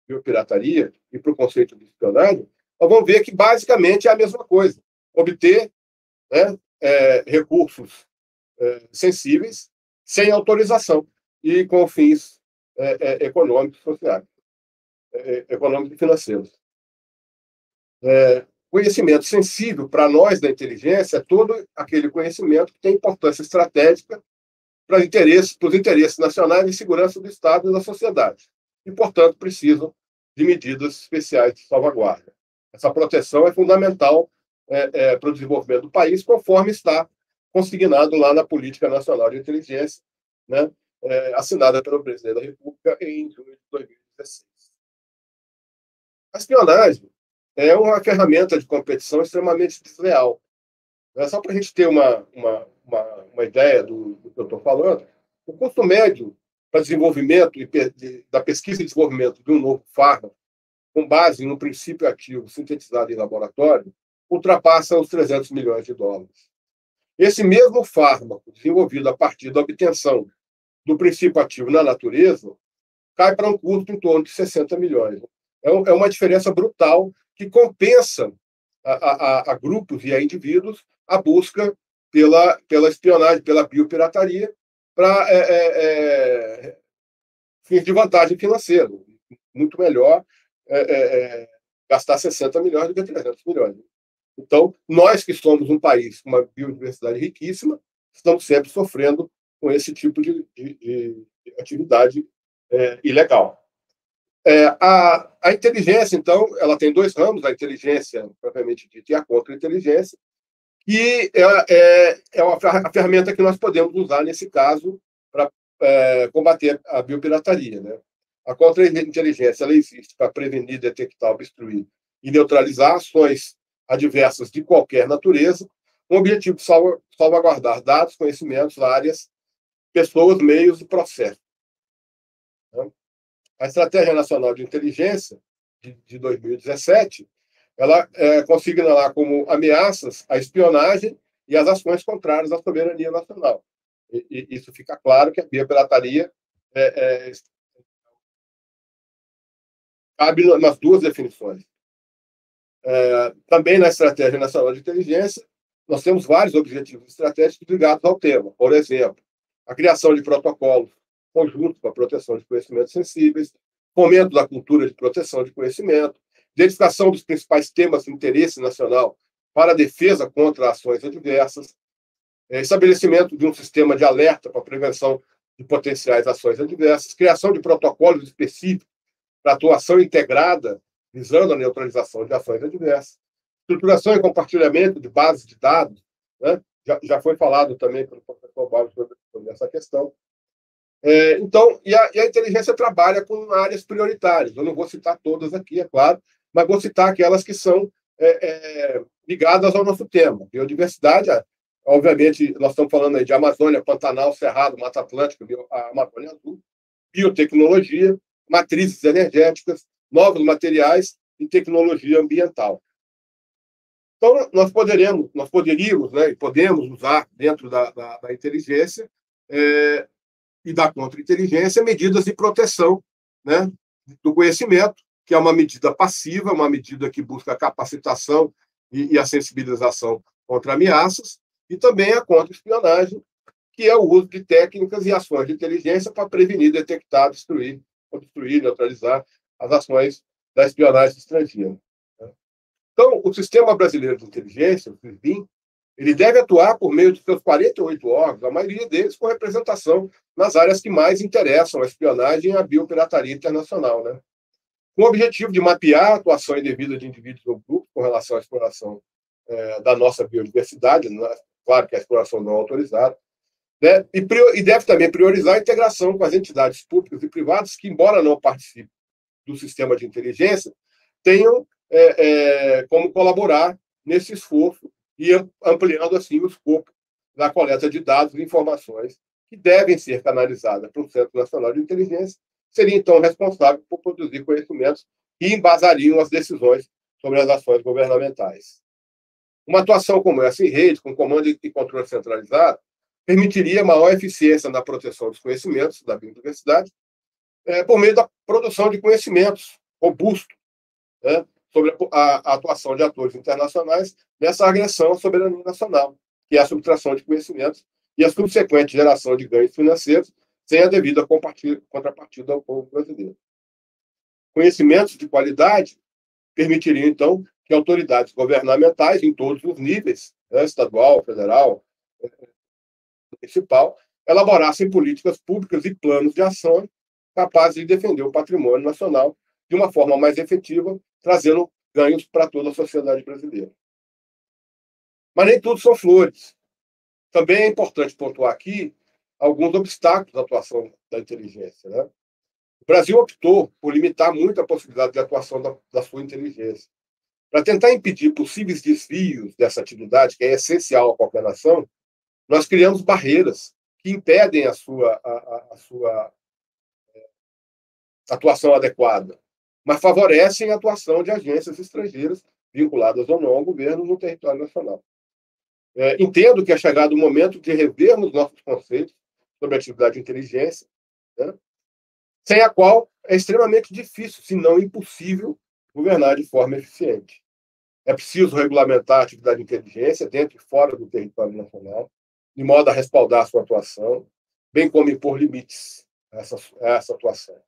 S4: biopirataria e para o conceito de espionagem, nós vamos ver que basicamente é a mesma coisa. Obter né, é, recursos é, sensíveis sem autorização e com fins é, é, econômicos, sociais, é, é, econômicos e financeiros. É, conhecimento sensível para nós da inteligência é todo aquele conhecimento que tem importância estratégica para, para os interesses nacionais e segurança do Estado e da sociedade. E, portanto, precisam de medidas especiais de salvaguarda. Essa proteção é fundamental é, para o desenvolvimento do país, conforme está consignado lá na Política Nacional de Inteligência, né, é, assinada pelo presidente da República em junho de 2016. A espionagem é uma ferramenta de competição extremamente desleal. É só para a gente ter uma, uma, uma, uma ideia do, do, que eu estou falando, o custo médio para desenvolvimento e da pesquisa e desenvolvimento de um novo fármaco, com base um princípio ativo sintetizado em laboratório, ultrapassa os 300 milhões de dólares. Esse mesmo fármaco, desenvolvido a partir da obtenção do princípio ativo na natureza, cai para um custo em torno de 60 milhões. É, é uma diferença brutal que compensa a, a, a grupos e a indivíduos a busca pela, pela espionagem, pela biopirataria, para é, é, é, fins de vantagem financeira. Muito melhor é, gastar 60 milhões do que 300 milhões. Então, nós que somos um país com uma biodiversidade riquíssima, estamos sempre sofrendo com esse tipo de, de, de atividade é, ilegal. É, a, a, inteligência, então, ela tem dois ramos, a inteligência, propriamente dita, e a contra-inteligência, e é, é, é uma, a ferramenta que nós podemos usar, nesse caso, para é, combater a biopirataria. Né? A contra-inteligência ela existe para prevenir, detectar, obstruir e neutralizar ações adversas de qualquer natureza, com o objetivo de salvaguardar dados, conhecimentos, áreas, pessoas, meios e processos. A Estratégia Nacional de Inteligência, de, 2017, ela é, consigna lá como ameaças a espionagem e as ações contrárias à soberania nacional. E, e isso fica claro que a biopirataria é, é, cabe nas duas definições. É, também na Estratégia Nacional de Inteligência, nós temos vários objetivos estratégicos ligados ao tema. Por exemplo, a criação de protocolos conjuntos para a proteção de conhecimentos sensíveis, fomento da cultura de proteção de conhecimento, identificação dos principais temas de interesse nacional para a defesa contra ações adversas, é, estabelecimento de um sistema de alerta para prevenção de potenciais ações adversas, criação de protocolos específicos para atuação integrada visando a neutralização de ações adversas, estruturação e compartilhamento de bases de dados, né? já, já foi falado também pelo professor sobre, sobre essa questão. É, então, e a, e a, inteligência trabalha com áreas prioritárias. Eu não vou citar todas aqui, é claro, mas vou citar aquelas que são é, é, ligadas ao nosso tema. Biodiversidade, obviamente, nós estamos falando aí de Amazônia, Pantanal, Cerrado, Mata Atlântica, a Amazônia Azul, biotecnologia, matrizes energéticas, novos materiais e tecnologia ambiental. Então, nós poderemos, nós poderíamos, né, podemos usar dentro da, da, da inteligência é, e da contra-inteligência medidas de proteção né, do conhecimento, que é uma medida passiva, uma medida que busca capacitação e, e a sensibilização contra ameaças, e também a contra-espionagem, que é o uso de técnicas e ações de inteligência para prevenir, detectar, destruir, obstruir, neutralizar as ações da espionagem estrangeira. Né? Então, o Sistema Brasileiro de Inteligência, o SISBIM, ele deve atuar por meio dos seus 48 órgãos, a maioria deles com representação nas áreas que mais interessam a espionagem e a biopirataria internacional, né? com o objetivo de mapear a atuação indevida de indivíduos ou grupos com relação à exploração é, da nossa biodiversidade, né? claro que a exploração não autorizada, né? e, e deve também priorizar a integração com as entidades públicas e privadas que, embora não participem do sistema de inteligência, tenham é, é, como colaborar nesse esforço e ampliando assim o escopo da coleta de dados e informações que devem ser canalizadas para o Centro Nacional de Inteligência, seria então responsável por produzir conhecimentos que embasariam as decisões sobre as ações governamentais. Uma atuação como essa em rede, com comando e controle centralizado, permitiria maior eficiência na proteção dos conhecimentos da biodiversidade é, por meio da produção de conhecimentos robustos né, sobre a, a, atuação de atores internacionais nessa agressão à soberania nacional, que é a subtração de conhecimentos e a subsequente geração de ganhos financeiros sem a devida contrapartida ao povo brasileiro. Conhecimentos de qualidade permitiriam, então, que autoridades governamentais, em todos os níveis, né, estadual, federal, municipal, elaborassem políticas públicas e planos de ação capazes de defender o patrimônio nacional de uma forma mais efetiva, trazendo ganhos para toda a sociedade brasileira. Mas nem tudo são flores. Também é importante pontuar aqui alguns obstáculos à atuação da inteligência. Né? O Brasil optou por limitar muito a possibilidade de atuação da, da sua inteligência. Para tentar impedir possíveis desvios dessa atividade, que é essencial a qualquer nação, nós criamos barreiras que impedem a sua, a, a sua atuação adequada, mas favorecem a atuação de agências estrangeiras vinculadas ou não ao governo no território nacional. É, entendo que é chegado o momento de revermos nossos conceitos sobre atividade de inteligência, né, sem a qual é extremamente difícil, se não impossível, governar de forma eficiente. É preciso regulamentar a atividade de inteligência dentro e fora do território nacional, de modo a respaldar sua atuação, bem como impor limites a essa, a essa atuação.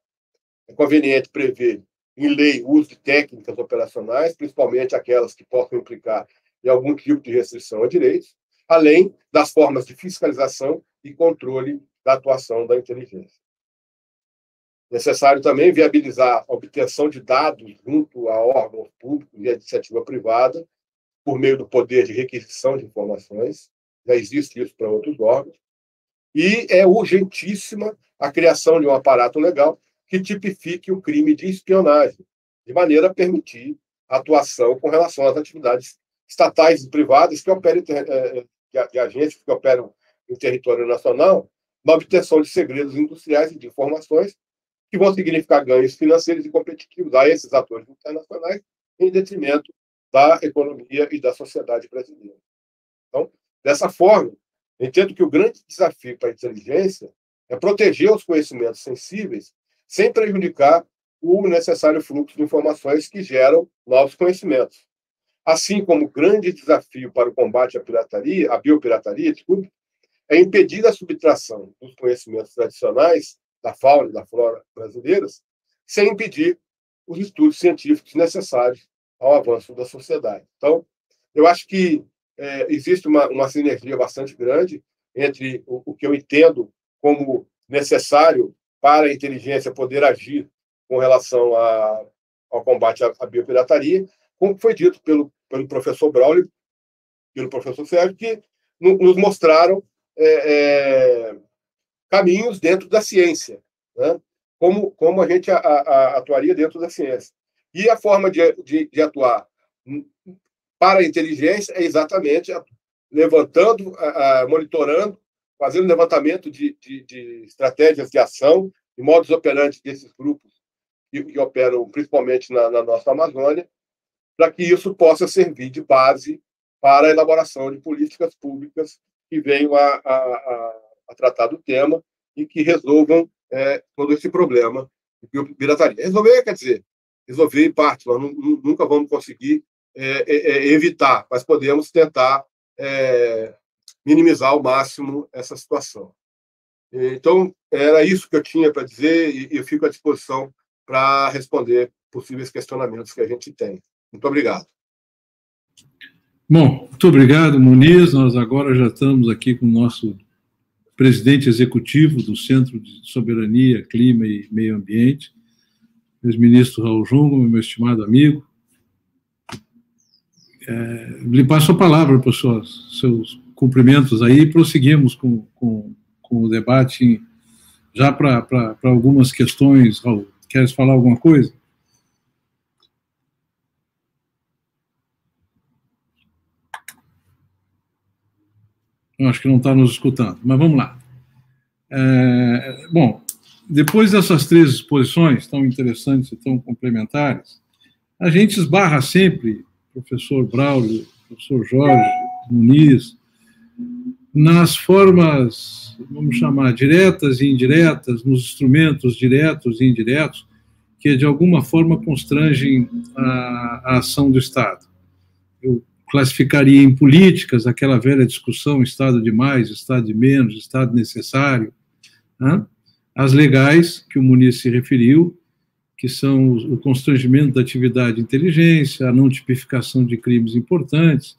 S4: É conveniente prever em lei o uso de técnicas operacionais, principalmente aquelas que possam implicar em algum tipo de restrição a direitos, além das formas de fiscalização e controle da atuação da inteligência. Necessário também viabilizar a obtenção de dados junto a órgãos públicos e a iniciativa privada, por meio do poder de requisição de informações, já existe isso para outros órgãos, e é urgentíssima a criação de um aparato legal que tipifique o crime de espionagem, de maneira a permitir atuação com relação às atividades estatais e privadas que operam, eh, eh, de agências que operam em território nacional, na obtenção de segredos industriais e de informações que vão significar ganhos financeiros e competitivos a esses atores internacionais, em detrimento da economia e da sociedade brasileira. Então, dessa forma, entendo que o grande desafio para a inteligência é proteger os conhecimentos sensíveis sem prejudicar o necessário fluxo de informações que geram novos conhecimentos. Assim como o grande desafio para o combate à pirataria, à biopirataria, desculpe, é impedir a subtração dos conhecimentos tradicionais da fauna e da flora brasileiras, sem impedir os estudos científicos necessários ao avanço da sociedade. Então, eu acho que é, existe uma, uma sinergia bastante grande entre o, o que eu entendo como necessário para a inteligência poder agir com relação a, ao combate à, à biopirataria, como foi dito pelo, pelo professor Braulio, pelo professor Sérgio, que nos mostraram é, é, caminhos dentro da ciência, né? como, como a gente a, a, atuaria dentro da ciência. E a forma de, de, de atuar para a inteligência é exatamente levantando, monitorando, fazendo levantamento de, de, de, estratégias de ação e modos operantes desses grupos que, que operam principalmente na, na nossa Amazônia, para que isso possa servir de base para a elaboração de políticas públicas que venham a, a, a, a tratar do tema e que resolvam é, todo esse problema de pirataria. Resolver, quer dizer, resolver em parte, nós nunca vamos conseguir é, é, é, evitar, mas podemos tentar é, minimizar ao máximo essa situação. Então, era isso que eu tinha para dizer e eu fico à disposição para responder possíveis questionamentos que a gente tem. Muito obrigado.
S1: Bom, muito obrigado, Muniz. Nós agora já estamos aqui com o nosso presidente executivo do Centro de Soberania, Clima e Meio Ambiente, ex-ministro Raul Jungo, meu estimado amigo. É, lhe passo a palavra, professor, seus cumprimentos aí e prosseguimos com, com, com o debate já para algumas questões, Raul. Queres falar alguma coisa? Eu acho que não está nos escutando, mas vamos lá. É, bom, depois dessas três exposições tão interessantes e tão complementares, a gente esbarra sempre, professor Braulio, professor Jorge, Muniz, nas formas, vamos chamar, diretas e indiretas, nos instrumentos diretos e indiretos, que de alguma forma constrangem a, a ação do Estado. Eu classificaria em políticas aquela velha discussão Estado de mais, Estado de menos, Estado necessário, né? as legais, que o Muniz se referiu, que são o constrangimento da atividade de inteligência, a não tipificação de crimes importantes,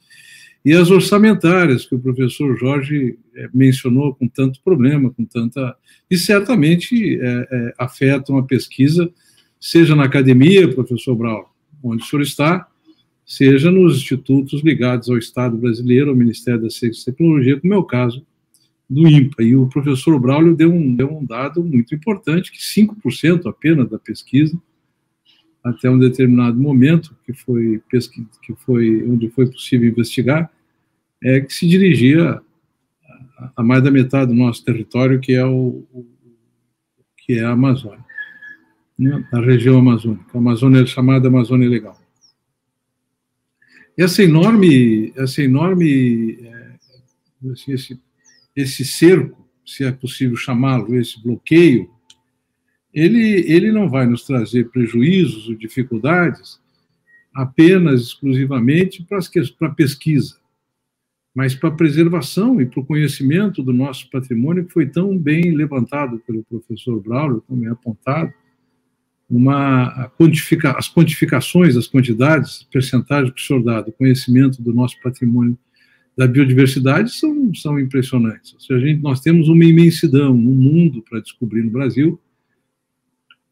S1: e as orçamentárias, que o professor Jorge eh, mencionou com tanto problema, com tanta. e certamente é, é, afetam a pesquisa, seja na academia, professor Brau, onde o senhor está, seja nos institutos ligados ao Estado brasileiro, ao Ministério da Ciência e Tecnologia, como é o caso do INPA. E o professor Braulio deu um, deu um dado muito importante, que 5% apenas da pesquisa até um determinado momento, que foi, que foi onde foi possível investigar, é que se dirigia a mais da metade do nosso território, que é o, que é a Amazônia, né? a região amazônica. A Amazônia chamada Amazônia Legal. Essa enorme, essa enorme, é, assim, esse, esse cerco, se é possível chamá-lo, esse bloqueio, ele, ele não vai nos trazer prejuízos ou dificuldades apenas, exclusivamente para a pesquisa, mas para a preservação e para o conhecimento do nosso patrimônio, que foi tão bem levantado pelo professor Braulio, também apontado, uma quantifica, as quantificações, as quantidades, percentagem que o senhor dá do conhecimento do nosso patrimônio da biodiversidade são, são impressionantes. Ou seja, a gente, nós temos uma imensidão, um mundo para descobrir no Brasil,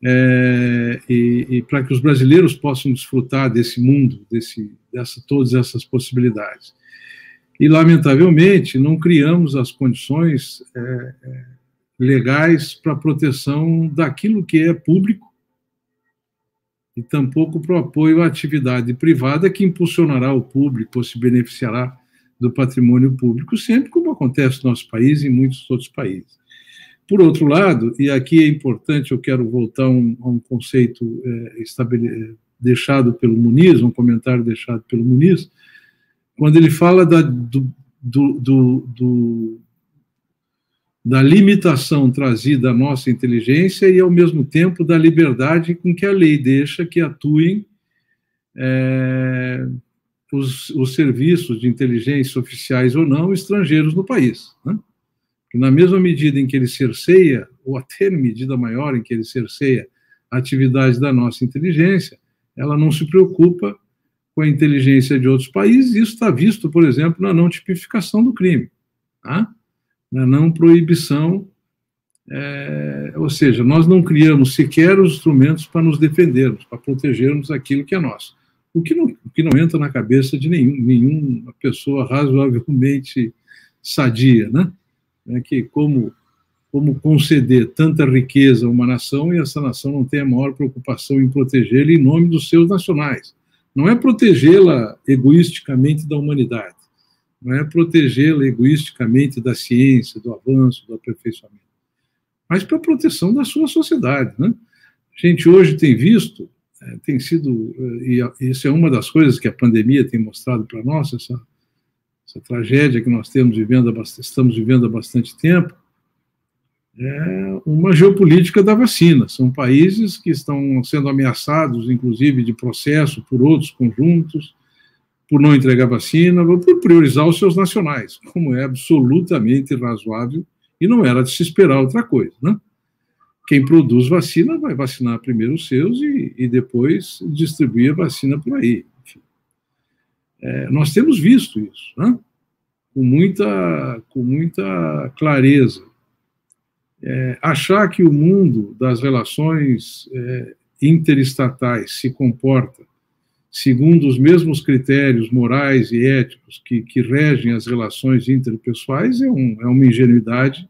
S1: é, e, e para que os brasileiros possam desfrutar desse mundo, desse, dessa, todas essas possibilidades. E, lamentavelmente, não criamos as condições é, é legais para a proteção daquilo que é público e tampouco para o apoio à atividade privada que impulsionará o público ou se beneficiará do patrimônio público, sempre como acontece no nosso país e em muitos outros países. Por outro lado, e aqui é importante, eu quero voltar a um, a um conceito é, deixado pelo Muniz, um comentário deixado pelo Muniz, quando ele fala da, do, do, do, da limitação trazida à nossa inteligência e, ao mesmo tempo, da liberdade com que a lei deixa que atuem é, os, os, serviços de inteligência oficiais ou não estrangeiros no país. Né? Que, na mesma medida em que ele cerceia, ou até medida maior em que ele cerceia a atividade da nossa inteligência, ela não se preocupa com a inteligência de outros países, isso está visto, por exemplo, na não tipificação do crime, tá? na não proibição, é, ou seja, nós não criamos sequer os instrumentos para nos defendermos, para protegermos aquilo que é nosso. O que não, o que não entra na cabeça de nenhum, nenhuma pessoa razoavelmente sadia, né? É que como como conceder tanta riqueza a uma nação e essa nação não tem a maior preocupação em protegê-la em nome dos seus nacionais. Não é protegê-la egoisticamente da humanidade, não é protegê-la egoisticamente da ciência, do avanço, do aperfeiçoamento, mas para a proteção da sua sociedade. Né? A gente hoje tem visto, é, tem sido, é, e isso é uma das coisas que a pandemia tem mostrado para nós, essa, essa tragédia que nós temos vivendo, estamos vivendo há bastante tempo, é uma geopolítica da vacina. São países que estão sendo ameaçados, inclusive, de processo por outros conjuntos, por não entregar vacina, por priorizar os seus nacionais, como é absolutamente razoável e não era de se esperar outra coisa. Né? Quem produz vacina vai vacinar primeiro os seus e, e depois distribuir a vacina por aí. É, nós temos visto isso, né? com, muita, com muita clareza é, achar que o mundo das relações é, interestatais se comporta segundo os mesmos critérios morais e éticos que, que regem as relações interpessoais é, um, é, uma ingenuidade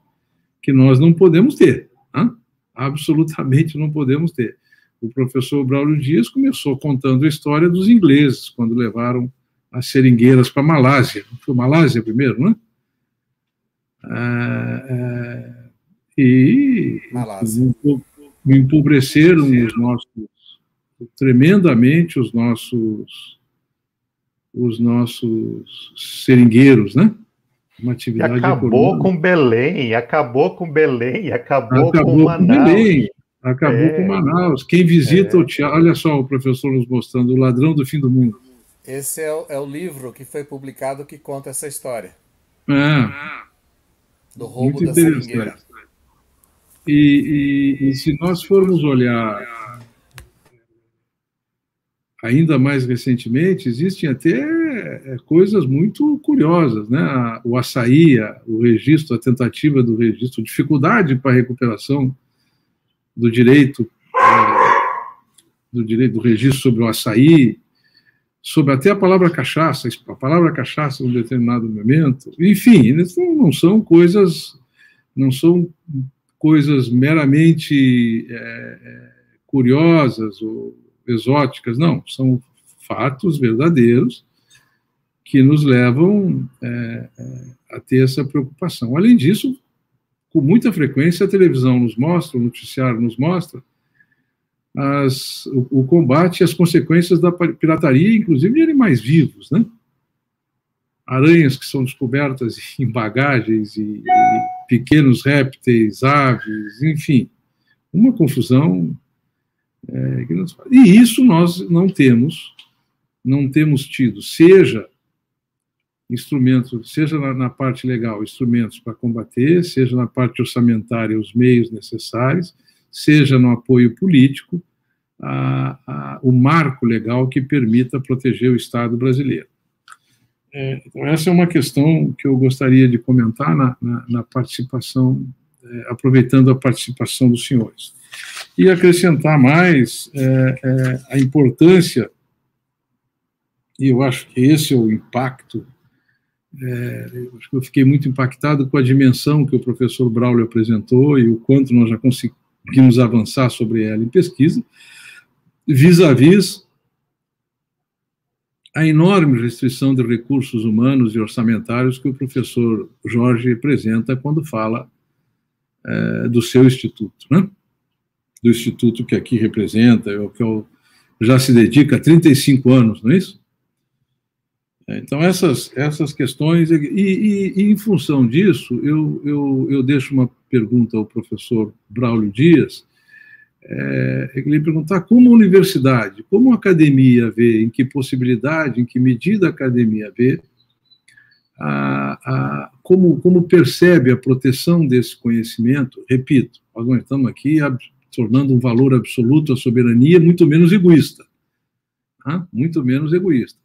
S1: que nós não podemos ter. Né? Absolutamente não podemos ter. O professor Braulio Dias começou contando a história dos ingleses, quando levaram as seringueiras para a Malásia. Foi Malásia primeiro, né? Ah, ah, e empobreceram os nossos tremendamente os nossos os nossos seringueiros, né?
S3: Uma atividade e acabou econômica. com Belém, acabou com Belém, acabou, acabou com Manaus. Belém,
S1: acabou é. com Manaus. Quem visita é. o teatro, olha só o professor nos mostrando, o ladrão do fim do mundo.
S2: Esse é o, é o livro que foi publicado que conta essa história.
S1: É.
S2: Do roubo Muito da seringueira.
S1: E, e, e se nós formos olhar ainda mais recentemente, existem até é, coisas muito curiosas, né? O açaí, o registro, a tentativa do registro, dificuldade para a recuperação do direito é, do direito do registro sobre o açaí, sobre até a palavra cachaça, a palavra cachaça em um determinado momento, enfim, não são coisas, não são coisas meramente é, é, curiosas ou exóticas, não, são fatos verdadeiros que nos levam é, é, a ter essa preocupação. Além disso, com muita frequência a televisão nos mostra, o noticiário nos mostra as, o, o, combate as consequências da pirataria, inclusive de animais vivos, né? Aranhas que são descobertas [LAUGHS] em bagagens e, e pequenos répteis, aves, enfim, uma confusão. É, e isso nós não temos, não temos tido, seja instrumentos, seja na, na parte legal, instrumentos para combater, seja na parte orçamentária, os meios necessários, seja no apoio político, a, a, o marco legal que permita proteger o Estado brasileiro. É, então, essa é uma questão que eu gostaria de comentar na, na, na participação, é, aproveitando a participação dos senhores. E acrescentar mais é, é a importância, e eu acho que esse é o impacto é, eu fiquei muito impactado com a dimensão que o professor Braulio apresentou e o quanto nós já conseguimos avançar sobre ela em pesquisa, vis-à-vis -vis a enorme restrição de recursos humanos e orçamentários que o professor Jorge apresenta quando fala é, do seu instituto, né? do instituto que aqui representa, é que já se dedica há 35 anos, não é isso? Então, essas, essas questões, e, e, e, em função disso, eu, eu, eu deixo uma pergunta ao professor Braulio Dias, é, ele perguntar como a universidade, como a academia vê, em que possibilidade, em que medida a academia vê, a, a, como, como percebe a proteção desse conhecimento, repito, nós estamos aqui tornando um valor absoluto a soberania muito menos egoísta, tá? muito menos egoísta.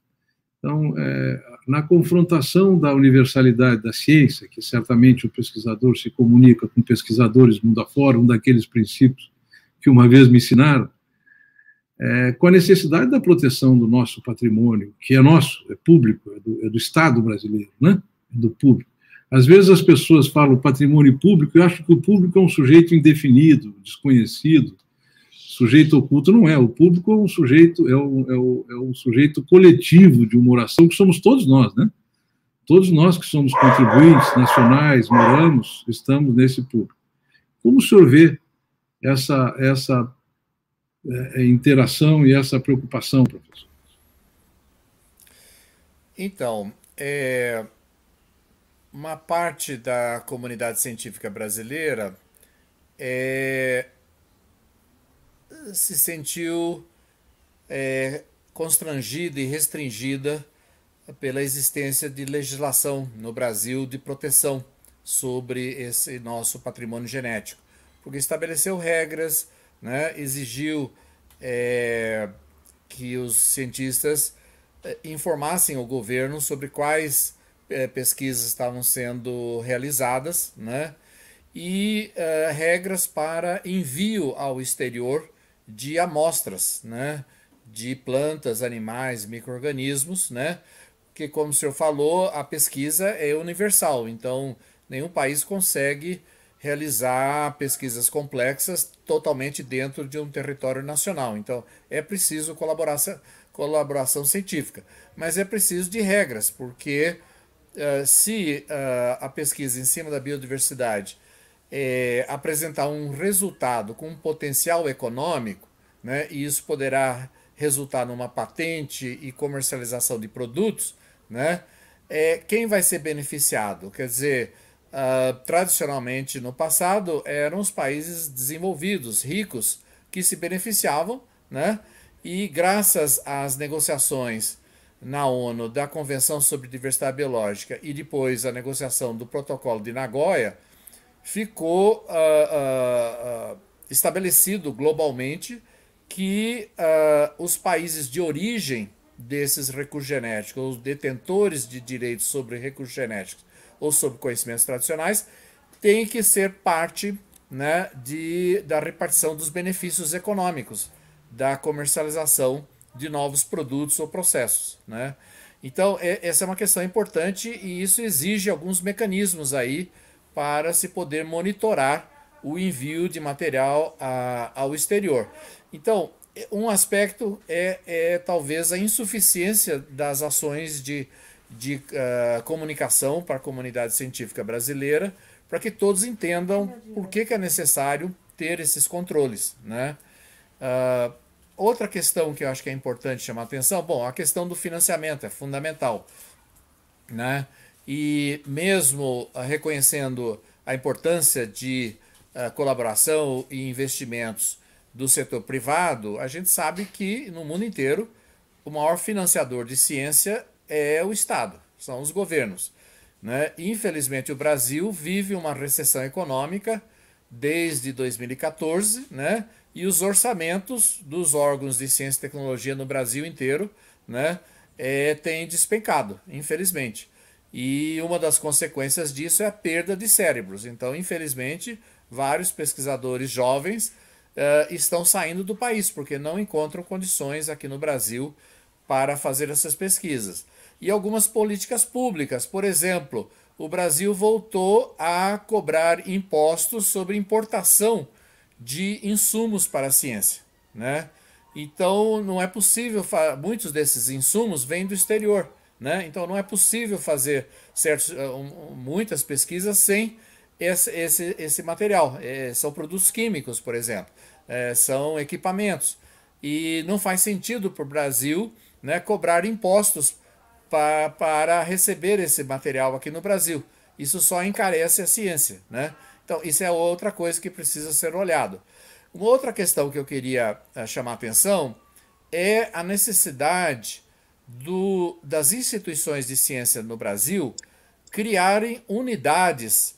S1: Então, é, na confrontação da universalidade da ciência, que certamente o pesquisador se comunica com pesquisadores mundo afora, um daqueles princípios que uma vez me ensinaram, é, com a necessidade da proteção do nosso patrimônio, que é nosso, é público, é do, é do Estado brasileiro, né? É do público. Às vezes as pessoas falam patrimônio público, eu acho que o público é um sujeito indefinido, desconhecido, sujeito oculto não é. O público é um sujeito, é um, é um, é um sujeito coletivo de uma oração que somos todos nós, né? Todos nós que somos contribuintes nacionais, moramos, estamos nesse público. Como o senhor vê essa, essa é, é interação e essa preocupação, professor?
S2: Então, é, uma parte da comunidade científica brasileira é, se sentiu é, constrangida e restringida pela existência de legislação no Brasil de proteção sobre esse nosso patrimônio genético, porque estabeleceu regras, né, exigiu é, que os cientistas é, informassem o governo sobre quais é, pesquisas estavam sendo realizadas, né, e é, regras para envio ao exterior de amostras, né? De plantas, animais, micro-organismos, né? Que, como o senhor falou, a pesquisa é universal, então nenhum país consegue realizar pesquisas complexas totalmente dentro de um território nacional. Então, é preciso colaboração, colaboração científica, mas é preciso de regras, porque uh, se uh, a pesquisa em cima da biodiversidade é, apresentar um resultado com um potencial econômico, né, e isso poderá resultar numa patente e comercialização de produtos, né, é, quem vai ser beneficiado? Quer dizer, uh, tradicionalmente no passado eram os países desenvolvidos, ricos, que se beneficiavam, né, e graças às negociações na ONU da Convenção sobre Diversidade Biológica e depois a negociação do Protocolo de Nagoya, ficou uh, uh, estabelecido globalmente que os países de origem desses recursos genéticos, os detentores de direitos sobre recursos genéticos ou sobre conhecimentos tradicionais, têm que ser parte né, de, da repartição dos benefícios econômicos da comercialização de novos produtos ou processos. Né? Então, é, essa é uma questão importante e isso exige alguns mecanismos aí para se poder monitorar o envio de material a, ao exterior. Então, um aspecto é, é talvez a insuficiência das ações de, de uh, comunicação para a comunidade científica brasileira, para que todos entendam por que, que é necessário ter esses controles. Né? Uh, outra questão que eu acho que é importante chamar atenção, bom, a questão do financiamento é fundamental. Né? E mesmo uh, reconhecendo a importância de colaboração e investimentos do setor privado, a gente sabe que no mundo inteiro o maior financiador de ciência é o Estado, são os governos. Né? Infelizmente, o Brasil vive uma recessão econômica desde 2014, né? e os orçamentos dos órgãos de ciência e tecnologia no Brasil inteiro né? é, têm despencado, infelizmente. E uma das consequências disso é a perda de cérebros. Então, infelizmente, vários pesquisadores jovens uh, estão saindo do país, porque não encontram condições aqui no Brasil para fazer essas pesquisas. E algumas políticas públicas, por exemplo, o Brasil voltou a cobrar impostos sobre importação de insumos para a ciência, né? Então não é possível, muitos desses insumos vêm do exterior, né? Então não é possível fazer certos, muitas pesquisas sem esse, esse, esse material. É, são produtos químicos, por exemplo, é, são equipamentos. E não faz sentido para o Brasil né, cobrar impostos pa, para receber esse material aqui no Brasil. Isso só encarece a ciência. Né? Então, isso é outra coisa que precisa ser olhado. Uma outra questão que eu queria uh, chamar atenção é a necessidade do, das instituições de ciência no Brasil criarem unidades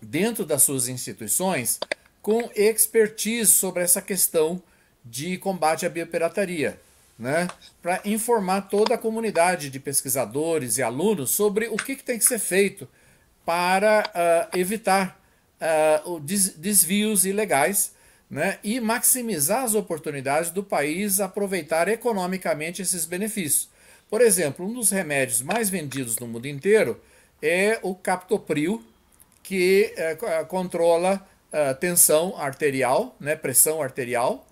S2: dentro das suas instituições com expertise sobre essa questão de combate à biopirataria, né? para informar toda a comunidade de pesquisadores e alunos sobre o que, que tem que ser feito para uh, evitar uh, desvios ilegais né? e maximizar as oportunidades do país aproveitar economicamente esses benefícios. Por exemplo, um dos remédios mais vendidos no mundo inteiro é o captopril, que uh, controla uh, tensão arterial, né, pressão arterial.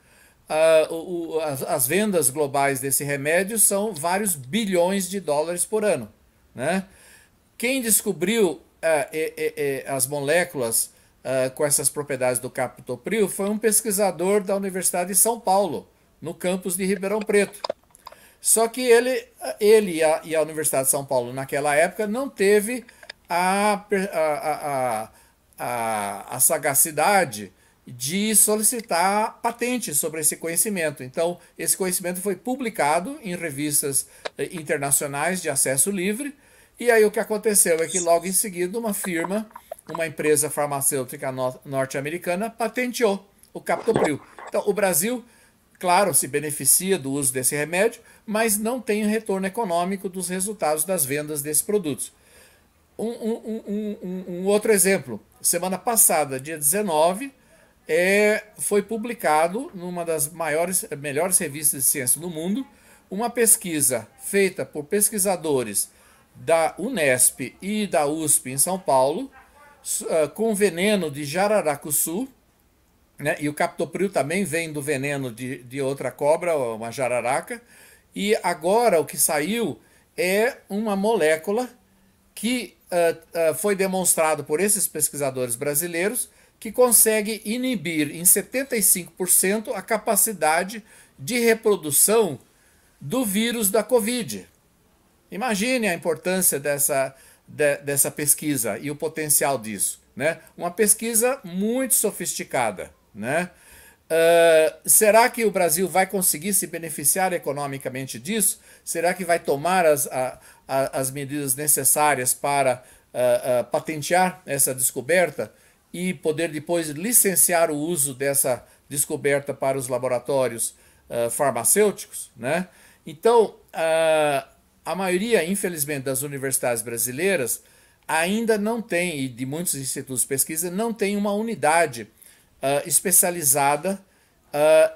S2: Uh, o, as, as, vendas globais desse remédio são vários bilhões de dólares por ano. Né? Quem descobriu as moléculas com essas propriedades do captopril foi um pesquisador da Universidade de São Paulo, no campus de Ribeirão Preto. Só que ele, ele e a, e a Universidade de São Paulo, naquela época, não teve a, a, a, a, sagacidade de solicitar patente sobre esse conhecimento. Então, esse conhecimento foi publicado em revistas eh, internacionais de acesso livre, e aí o que aconteceu é que logo em seguida uma firma, uma empresa farmacêutica norte-americana, patenteou o captopril. Então, o Brasil, claro, se beneficia do uso desse remédio, mas não tem retorno econômico dos resultados das vendas desses produtos. Um, um, um, um, outro exemplo. Semana passada, dia 19, é, foi publicado numa das maiores, melhores revistas de ciência do mundo, uma pesquisa feita por pesquisadores da Unesp e da USP em São Paulo, uh, com veneno de jararacuçu, né? e o captopril também vem do veneno de, de outra cobra, uma jararaca, e agora o que saiu é uma molécula que uh, uh, foi demonstrado por esses pesquisadores brasileiros que consegue inibir em 75% a capacidade de reprodução do vírus da Covid. Imagine a importância dessa, de, dessa pesquisa e o potencial disso. Né? Uma pesquisa muito sofisticada. Né? Uh, será que o Brasil vai conseguir se beneficiar economicamente disso? Será que vai tomar as, a, a, as medidas necessárias para uh, uh, patentear essa descoberta e poder depois licenciar o uso dessa descoberta para os laboratórios farmacêuticos, né? Então, a maioria, infelizmente, das universidades brasileiras ainda não tem, e de muitos institutos de pesquisa, não tem uma unidade especializada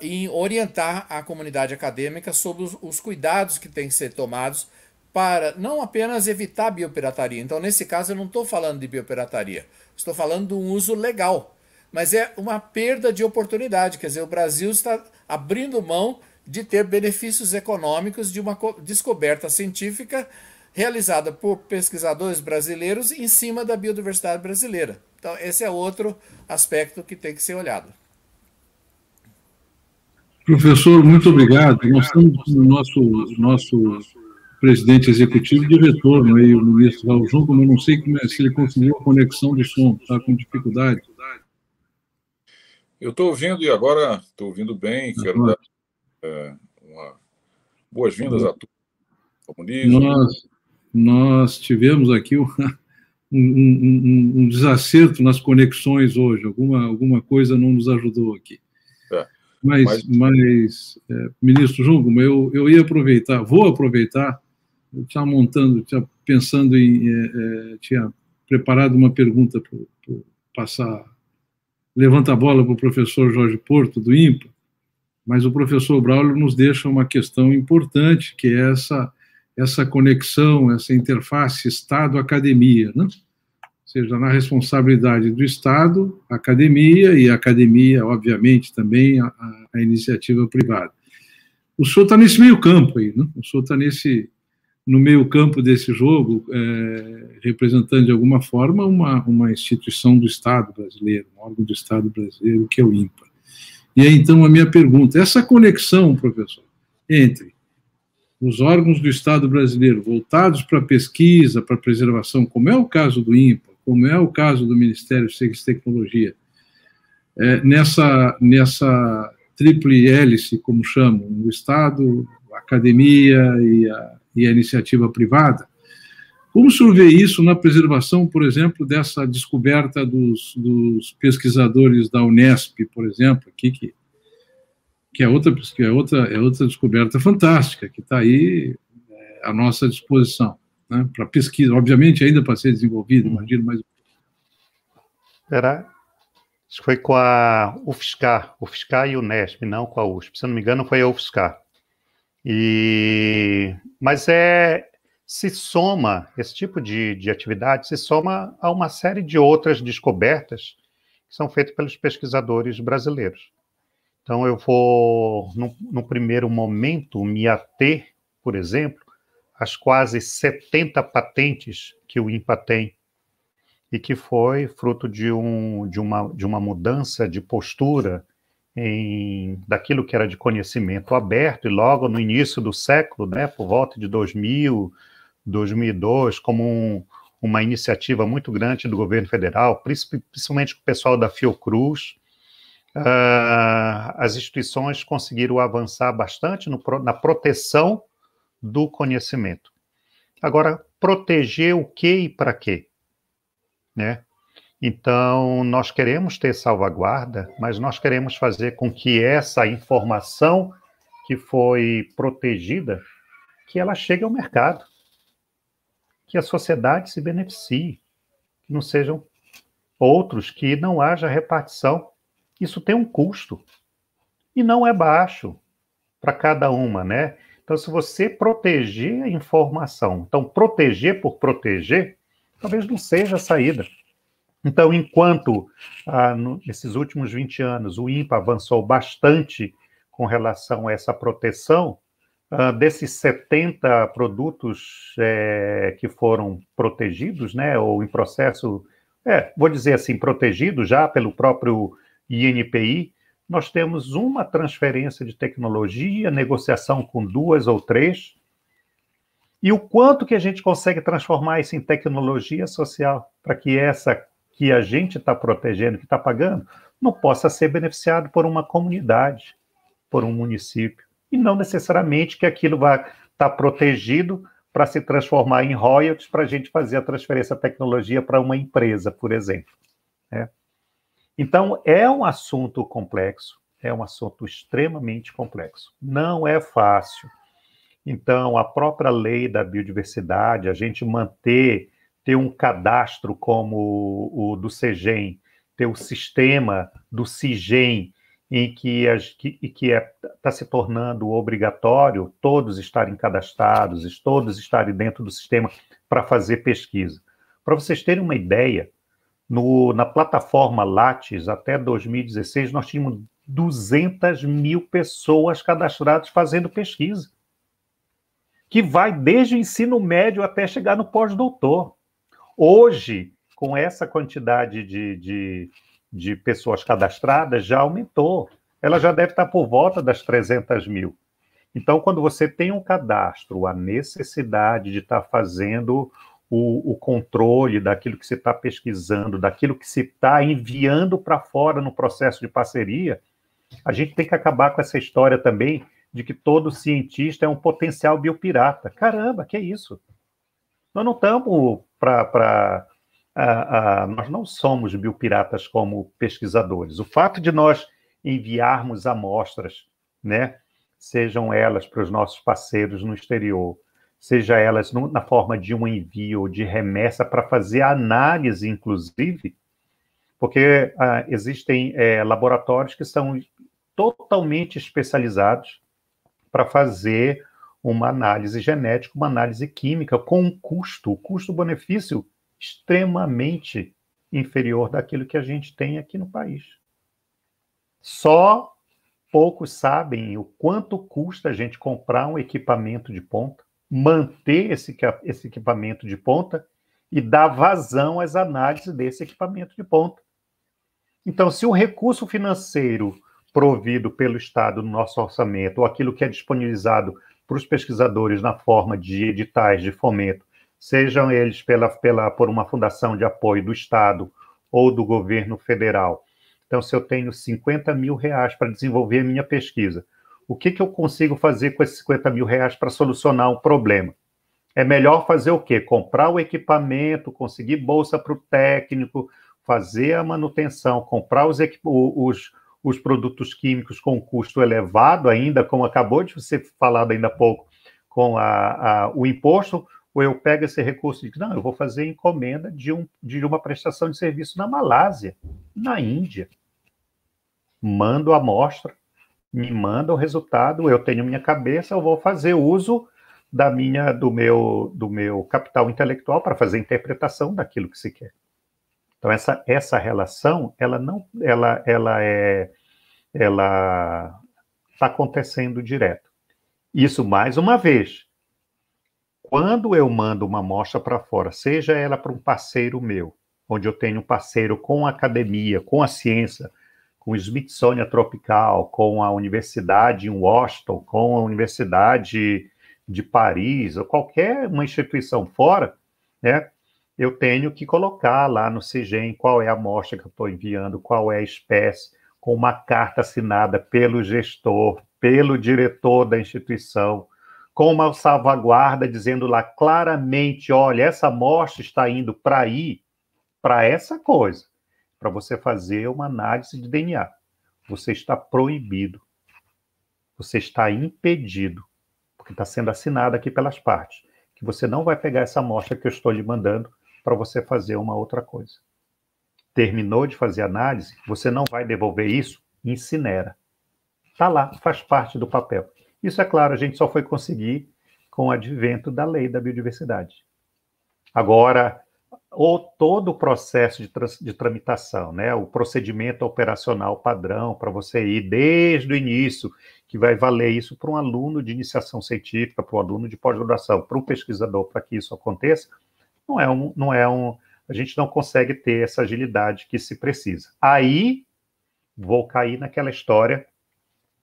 S2: em orientar a comunidade acadêmica sobre os, os cuidados que têm que ser tomados para não apenas evitar a biopirataria. Então, nesse caso, eu não estou falando de biopirataria, estou falando de um uso legal. mas é uma perda de oportunidade. Quer dizer, o Brasil está abrindo mão de ter benefícios econômicos de uma descoberta científica realizada por pesquisadores brasileiros em cima da biodiversidade brasileira. Então, esse é outro aspecto que tem que ser olhado.
S1: Professor, muito obrigado. Nós estamos no nosso, nosso presidente executivo de retorno aí, o ministro Raul João, como eu não sei como é, se ele conseguiu a conexão do som, está com dificuldade.
S5: Eu estou ouvindo e agora estou ouvindo bem. Quero dar é, boas-vindas a todos.
S1: Nós, nós tivemos aqui [LAUGHS] um, um, um, desacerto nas conexões hoje, alguma, alguma coisa não nos ajudou aqui. É, mas, mas, mas é, ministro Jungo, eu, eu ia aproveitar, vou aproveitar, eu tinha montando, tinha pensando em, é, é tinha preparado uma pergunta para passar, levanta a bola para o professor Jorge Porto, do IMPA, mas o professor Braulio nos deixa uma questão importante, que é essa essa conexão, essa interface Estado-academia, né? ou seja, na responsabilidade do Estado, a academia, e a academia, obviamente, também a, a iniciativa privada. O senhor está nesse meio campo aí, né? o senhor está nesse, no meio campo desse jogo, é, representando de alguma forma uma, uma instituição do Estado brasileiro, um órgão do Estado brasileiro, que é o INPA. E aí, então, a minha pergunta, essa conexão, professor, entre os órgãos do Estado brasileiro voltados para pesquisa, para preservação, como é o caso do INPA, como é o caso do Ministério de Ciência e Tecnologia, é, nessa, nessa triple hélice, como chamam, o Estado, a academia e a, e a iniciativa privada, como o senhor vê isso na preservação, por exemplo, dessa descoberta dos, dos pesquisadores da Unesp, por exemplo, aqui, que que é outra, que é outra, é outra descoberta fantástica, que está aí é, à nossa disposição, né, para pesquisa, obviamente ainda para ser desenvolvida, uhum. imagino, mas...
S3: Era, acho que foi com a UFSCar, UFSCar e Unesp, não com a USP, se não me engano foi a UFSCar. E, mas é, se soma, esse tipo de, de atividade se soma a uma série de outras descobertas que são feitas pelos pesquisadores brasileiros. Então, eu vou, no, no primeiro momento, me ater, por exemplo, às quase 70 patentes que o INPA tem e que foi fruto de, um, de, uma, de uma mudança de postura em, daquilo que era de conhecimento aberto, e logo no início do século, né, por volta de 2000, 2002, como um, uma iniciativa muito grande do governo federal, principalmente com o pessoal da Fiocruz, uh, as instituições conseguiram avançar bastante no, na proteção do conhecimento. Agora, proteger o que e para quê? Né? Então, nós queremos ter salvaguarda, mas nós queremos fazer com que essa informação que foi protegida, que ela chegue ao mercado, que a sociedade se beneficie, que não sejam outros, que não haja repartição. Isso tem um custo. E não é baixo para cada uma, né? Então, se você proteger a informação, então proteger por proteger, talvez não seja a saída. Então, enquanto ah, no, nesses últimos 20 anos o INPA avançou bastante com relação a essa proteção, ah, desses 70 produtos é, que foram protegidos, né, ou em processo, é, vou dizer assim, protegidos já pelo próprio INPI, nós temos uma transferência de tecnologia, negociação com duas ou três, e o quanto que a gente consegue transformar isso em tecnologia social para que essa que a gente está protegendo, que está pagando, não possa ser beneficiado por uma comunidade, por um município, e não necessariamente que aquilo vá estar tá protegido para se transformar em royalties para a gente fazer a transferência da tecnologia para uma empresa, por exemplo. Né? Então, é um assunto complexo, é um assunto extremamente complexo. Não é fácil. Então, a própria lei da biodiversidade, a gente manter, ter um cadastro como o do CEGEM, ter o sistema do CIGEM, em que está é, tá se tornando obrigatório todos estarem cadastrados, todos estarem dentro do sistema para fazer pesquisa. Para vocês terem uma ideia, No, na plataforma Lattes, até 2016, nós tínhamos 200 mil pessoas cadastradas fazendo pesquisa, que vai desde o ensino médio até chegar no pós-doutor. Hoje, com essa quantidade de, de, de pessoas cadastradas, já aumentou. Ela já deve estar por volta das 300 mil. Então, quando você tem um cadastro, a necessidade de estar fazendo o, o controle daquilo que você está pesquisando, daquilo que se está enviando para fora no processo de parceria, a gente tem que acabar com essa história também de que todo cientista é um potencial biopirata. Caramba, que é isso? Nós não estamos para. Nós não somos biopiratas como pesquisadores. O fato de nós enviarmos amostras, né, sejam elas para os nossos parceiros no exterior, seja elas no, na forma de um envio ou de remessa para fazer análise, inclusive, porque ah, existem é, laboratórios que são totalmente especializados para fazer uma análise genética, uma análise química com um custo, custo-benefício extremamente inferior daquilo que a gente tem aqui no país. Só poucos sabem o quanto custa a gente comprar um equipamento de ponta, manter esse, esse equipamento de ponta e dar vazão às análises desse equipamento de ponta. Então, se o recurso financeiro provido pelo Estado no nosso orçamento, ou aquilo que é disponibilizado para os pesquisadores na forma de editais de fomento, sejam eles pela, pela, por uma fundação de apoio do Estado ou do governo federal. Então, se eu tenho 50 mil reais para desenvolver a minha pesquisa, o que, que eu consigo fazer com esses 50 mil reais para solucionar um problema? É melhor fazer o quê? Comprar o equipamento, conseguir bolsa para o técnico, fazer a manutenção, comprar os, os, os produtos químicos com custo elevado ainda, como acabou de ser falado ainda há pouco, com a, a, o imposto, ou eu pego esse recurso e digo, não, eu vou fazer encomenda de, um, de uma prestação de serviço na Malásia, na Índia. Mando a amostra, me manda o resultado, eu tenho minha cabeça, eu vou fazer uso da minha do meu do meu capital intelectual para fazer interpretação daquilo que se quer. Então essa essa relação, ela não ela ela é ela está acontecendo direto. Isso mais uma vez. Quando eu mando uma amostra para fora, seja ela para um parceiro meu, onde eu tenho um parceiro com a academia, com a ciência, com o Smithsonian Tropical, com a Universidade em Washington, com a Universidade de Paris, ou qualquer uma instituição fora, né, eu tenho que colocar lá no CIGEM qual é a amostra que eu estou enviando, qual é a espécie, com uma carta assinada pelo gestor, pelo diretor da instituição, com uma salvaguarda dizendo lá claramente: olha, essa amostra está indo para aí, para essa coisa para você fazer uma análise de DNA. Você está proibido. Você está impedido, porque está sendo assinado aqui pelas partes, que você não vai pegar essa amostra que eu estou lhe mandando para você fazer uma outra coisa. Terminou de fazer análise, você não vai devolver isso, incinera. Está lá, faz parte do papel. Isso é claro, a gente só foi conseguir com o advento da lei da biodiversidade. Agora, ou todo o processo de, de tramitação, né? o procedimento operacional padrão para você ir desde o início, que vai valer isso para um aluno de iniciação científica, para um aluno de pós-graduação, para um pesquisador, para que isso aconteça, não é um, não é um, a gente não consegue ter essa agilidade que se precisa. Aí vou cair naquela história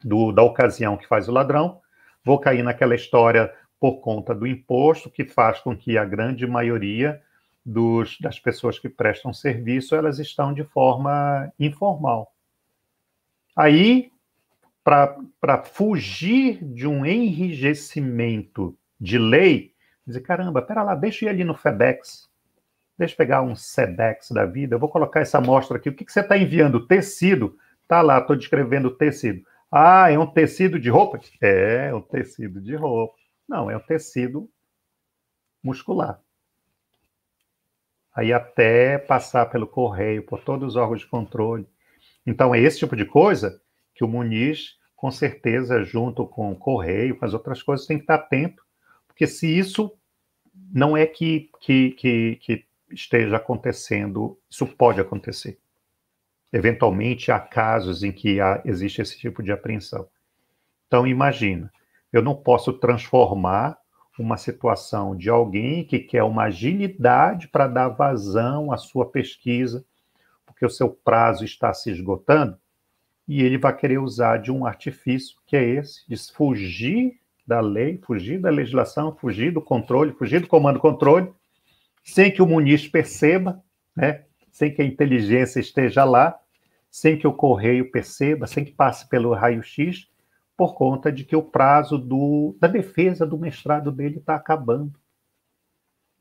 S3: do, da ocasião que faz o ladrão, vou cair naquela história por conta do imposto que faz com que a grande maioria dos, das pessoas que prestam serviço, elas estão de forma informal. Aí, para fugir de um enrijecimento de lei, dizer, caramba, pera lá, deixa eu ir ali no FedEx, deixa eu pegar um SEDEX da vida, eu vou colocar essa amostra aqui, o que, que você está enviando? Tecido? Tá lá, estou descrevendo tecido. Ah, é um tecido de roupa? É, é um tecido de roupa. Não, é um tecido muscular aí até passar pelo correio, por todos os órgãos de controle. Então, é esse tipo de coisa que o Muniz, com certeza, junto com o correio, com as outras coisas, tem que estar atento, porque se isso não é que, que, que, que esteja acontecendo, isso pode acontecer. Eventualmente, há casos em que há, existe esse tipo de apreensão. Então, imagina, eu não posso transformar uma situação de alguém que quer uma agilidade para dar vazão à sua pesquisa, porque o seu prazo está se esgotando, e ele vai querer usar de um artifício que é esse, de fugir da lei, fugir da legislação, fugir do controle, fugir do comando-controle, sem que o Muniz perceba, né? Sem que a inteligência esteja lá, sem que o correio perceba, sem que passe pelo raio-x, por conta de que o prazo do, da defesa do mestrado dele está acabando.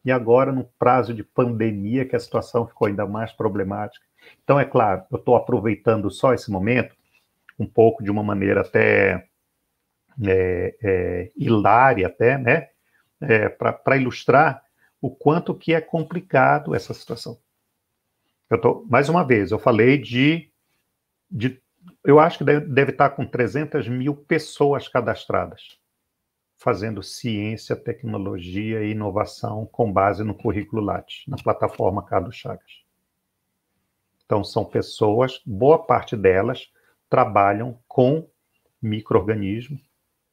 S3: E agora, no prazo de pandemia, que a situação ficou ainda mais problemática. Então, é claro, eu estou aproveitando só esse momento, um pouco de uma maneira até é, é, hilária, até, né? É, Para ilustrar o quanto que é complicado essa situação. Eu tô, mais uma vez, eu falei de, de eu acho que deve, deve estar com 300 mil pessoas cadastradas, fazendo ciência, tecnologia e inovação com base no currículo Lattes, na plataforma Carlos Chagas. Então, são pessoas, boa parte delas trabalham com micro-organismos,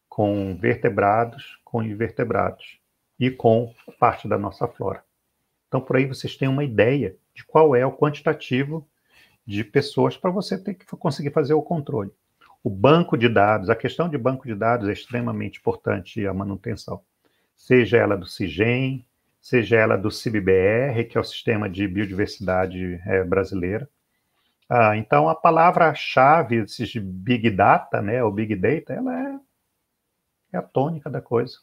S3: com vertebrados, com invertebrados e com parte da nossa flora. Então, por aí vocês têm uma ideia de qual é o quantitativo de pessoas para você ter que conseguir fazer o controle. O banco de dados, a questão de banco de dados é extremamente importante a manutenção. Seja ela do CIGEM, seja ela do CIBBR, que é o Sistema de Biodiversidade é, Brasileira. Ah, então, a palavra-chave desses Big Data, né, o Big Data, ela é, é a tônica da coisa.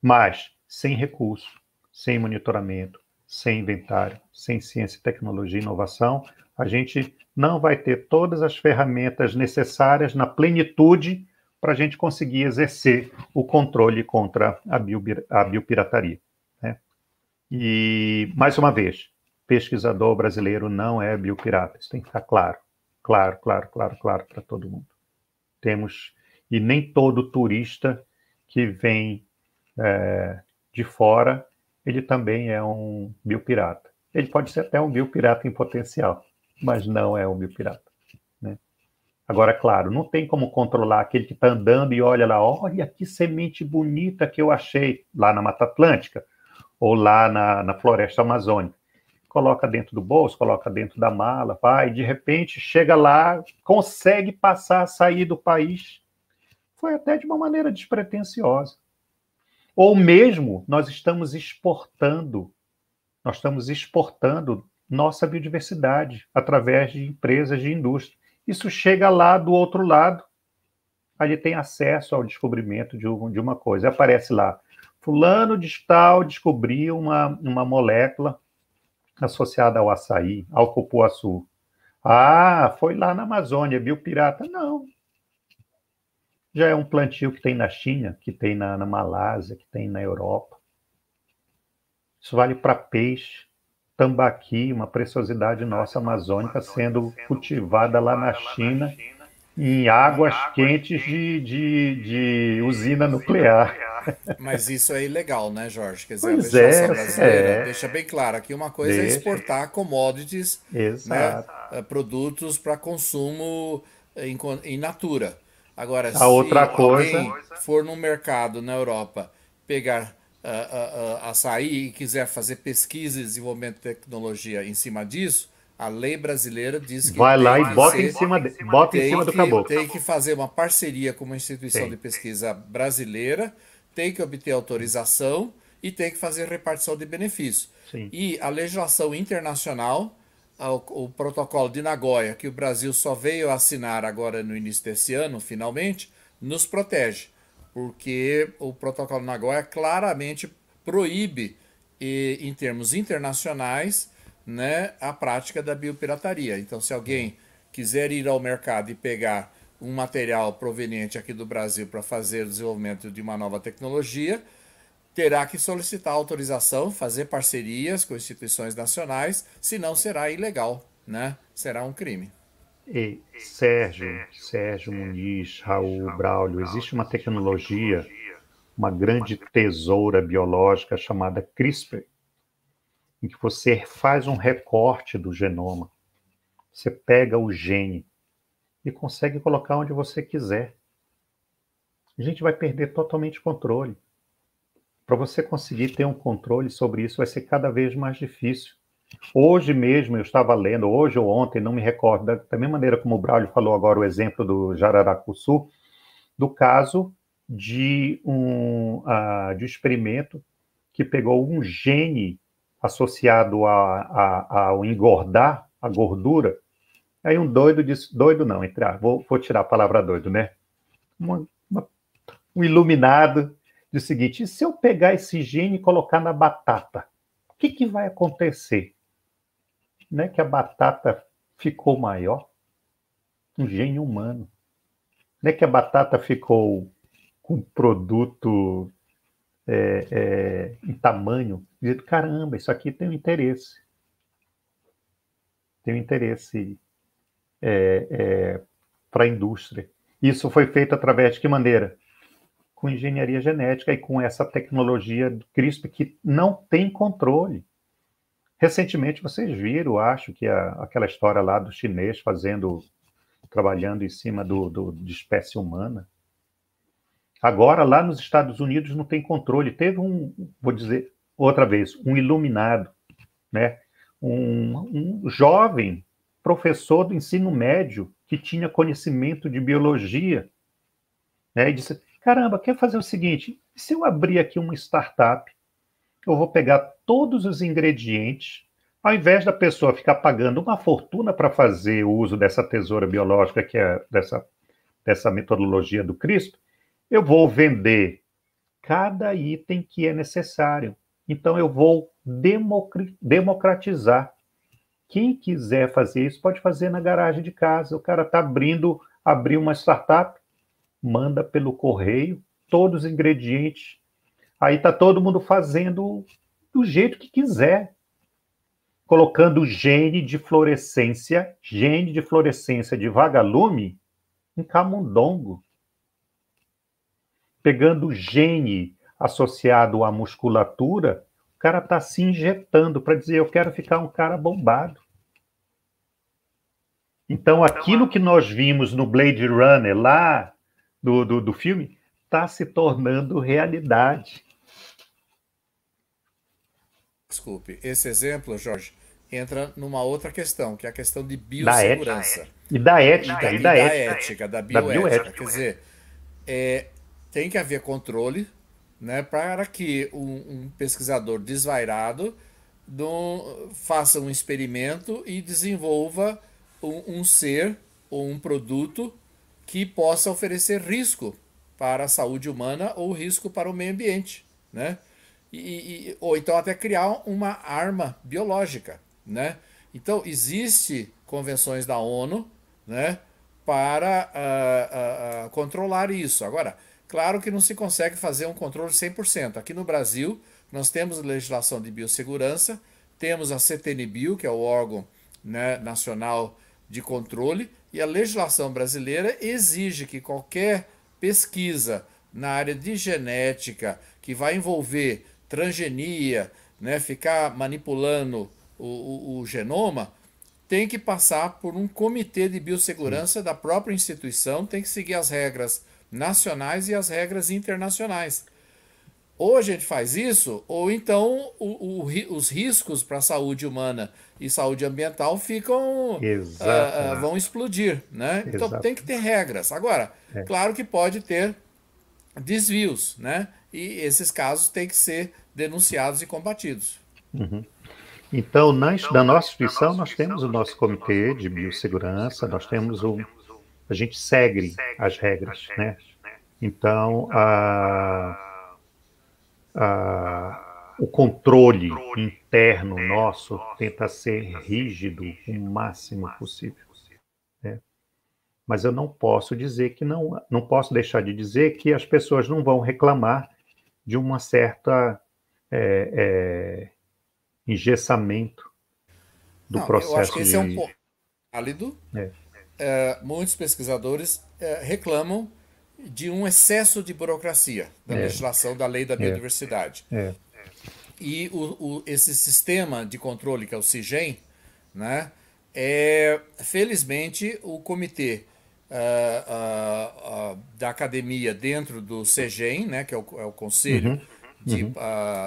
S3: Mas, sem recurso, sem monitoramento, sem inventário, sem ciência, tecnologia e inovação, a gente não vai ter todas as ferramentas necessárias na plenitude para a gente conseguir exercer o controle contra a, bio, a biopirataria. Né? E, mais uma vez, pesquisador brasileiro não é biopirata, isso tem que ficar claro. Claro, claro, claro, claro para todo mundo. Temos, e nem todo turista que vem é, de fora, ele também é um biopirata. Ele pode ser até um biopirata em potencial, mas não é um biopirata. Agora, claro, não tem como controlar aquele que está andando e olha lá, olha que semente bonita que eu achei lá na Mata Atlântica ou lá na, na floresta amazônica. Coloca dentro do bolso, coloca dentro da mala, vai, de repente chega lá, consegue passar, sair do país. Foi até de uma maneira despretensiosa. Ou mesmo nós estamos exportando, nós estamos exportando nossa biodiversidade através de empresas de indústria isso chega lá do outro lado, ele tem acesso ao descobrimento de, de uma coisa. Aparece lá, fulano de tal descobriu uma, uma molécula associada ao açaí, ao cupuaçu. Ah, foi lá na Amazônia, viu pirata? Não. Já é um plantio que tem na China, que tem na, na Malásia, que tem na Europa. Isso vale para peixe, tambaqui, uma preciosidade nossa amazônica, sendo cultivada lá na China, em águas quentes de, de, de usina nuclear.
S2: Mas isso é ilegal, né, Jorge? Quer dizer, pois a legislação é, brasileira é. deixa bem claro aqui uma coisa é deixa. é exportar commodities, né, eh, produtos para consumo em, em natura. Agora,
S3: a se outra coisa
S2: for no mercado na Europa pegar uh, uh, açaí e quiser fazer pesquisa e desenvolvimento de tecnologia em cima disso, a lei brasileira diz que.
S3: Vai lá e bota ser, em cima, de, bota em cima do caboclo.
S2: Tem que fazer uma parceria com uma instituição tem. de pesquisa brasileira, tem que obter autorização e tem que fazer repartição de benefícios. Sim. E a legislação internacional, o, o protocolo de Nagoya, que o Brasil só veio assinar agora no início desse ano, finalmente, nos protege porque o protocolo Nagoya claramente proíbe, e, em termos internacionais, né, a prática da biopirataria. Então, se alguém quiser ir ao mercado e pegar um material proveniente aqui do Brasil para fazer o desenvolvimento de uma nova tecnologia, terá que solicitar autorização, fazer parcerias com instituições nacionais, senão será ilegal, né? Será um crime.
S3: E Sérgio, Sérgio Muniz, Raul, Braulio, existe uma tecnologia, uma grande tesoura biológica chamada CRISPR. em que você faz um recorte do genoma. Você pega o gene e consegue colocar onde você quiser. A gente vai perder totalmente o controle. Para você conseguir ter um controle sobre isso, vai ser cada vez mais difícil. Hoje mesmo eu estava lendo, hoje ou ontem, não me recordo, da, mesma maneira como o Braulio falou agora o exemplo do Jararacuçu, do caso de um uh, de um experimento que pegou um gene associado a, a, ao engordar a gordura. Aí um doido disse, doido não, entrar, vou, vou tirar a palavra doido, né? Uma, uma, um iluminado disse o seguinte: se eu pegar esse gene e colocar na batata, o que, que vai acontecer? Não é que a batata ficou maior? Um gene humano. Não é que a batata ficou com produto é, é, em tamanho, dizendo, caramba, isso aqui tem um interesse. Tem um interesse é, é para a indústria. Isso foi feito através de que maneira? Com engenharia genética e com essa tecnologia do CRISPR que não tem controle. Recentemente vocês viram, acho que a, aquela história lá do chinês fazendo, trabalhando em cima do, do, de espécie humana. Agora, lá nos Estados Unidos, não tem controle. Teve um, vou dizer outra vez, um iluminado, né? um, um jovem professor do ensino médio que tinha conhecimento de biologia, né? e disse: caramba, quer fazer o seguinte? Se eu abrir aqui uma startup, eu vou pegar todos os ingredientes, ao invés da pessoa ficar pagando uma fortuna para fazer o uso dessa tesoura biológica, que é dessa, dessa metodologia do CRISP, eu vou vender cada item que é necessário. Então, eu vou democratizar. Quem quiser fazer isso, pode fazer na garagem de casa. O cara está abrindo, abriu uma startup, manda pelo correio todos os ingredientes. Aí está todo mundo fazendo do jeito que quiser. Colocando gene de fluorescência, gene de fluorescência de vagalume em camundongo pegando gene associado à musculatura, o cara está se injetando para dizer: eu quero ficar um cara bombado. Então, aquilo que nós vimos no Blade Runner, lá do, do, do filme, está se tornando realidade.
S2: Desculpe, esse exemplo, Jorge, entra numa outra questão, que é a questão de biossegurança.
S3: E da ética.
S2: E da, e da, ética, da bioética. Da bioética. Quer dizer, é, tem que haver controle né, para que um, um pesquisador desvairado do, faça um experimento e desenvolva um, um ser ou um produto que possa oferecer risco para a saúde humana ou risco para o meio ambiente, né? E, e, ou então até criar uma arma biológica, né? Então existe convenções da ONU, né, para uh, uh, controlar isso. Agora Claro que não se consegue fazer um controle 100%. Aqui no Brasil, nós temos legislação de biossegurança, temos a CTNBio, que é o órgão né, nacional de controle, e a legislação brasileira exige que qualquer pesquisa na área de genética que vai envolver transgenia, né, ficar manipulando o, o, o genoma, tem que passar por um comitê de biossegurança da própria instituição, tem que seguir as regras nacionais e as regras internacionais. Ou a gente faz isso, ou então o, o, os riscos para a saúde humana e saúde ambiental ficam uh, uh, vão explodir, né? Então tem que ter regras. Agora, é. claro que pode ter desvios, né? E esses casos têm que ser denunciados e combatidos.
S3: Uhum. Então, na, na nossa instituição, nós temos o nosso comitê de biossegurança, nós temos o a gente segue as regras, né? Então, a, a, o controle interno nosso tenta ser rígido o máximo possível. Né? Mas eu não posso dizer que não, não posso deixar de dizer que as pessoas não vão reclamar de uma certa é, é, engessamento do não, processo. Eu acho que esse
S2: de... é um ponto válido. É é, muitos pesquisadores é, reclamam de um excesso de burocracia da é. legislação da lei da é. biodiversidade.
S3: É.
S2: e o, o, esse sistema de controle, que é o CIGEM, né, é, felizmente o comitê uh, uh, uh, da academia dentro do CGEM, né, que é o, é o Conselho uhum. de uhum.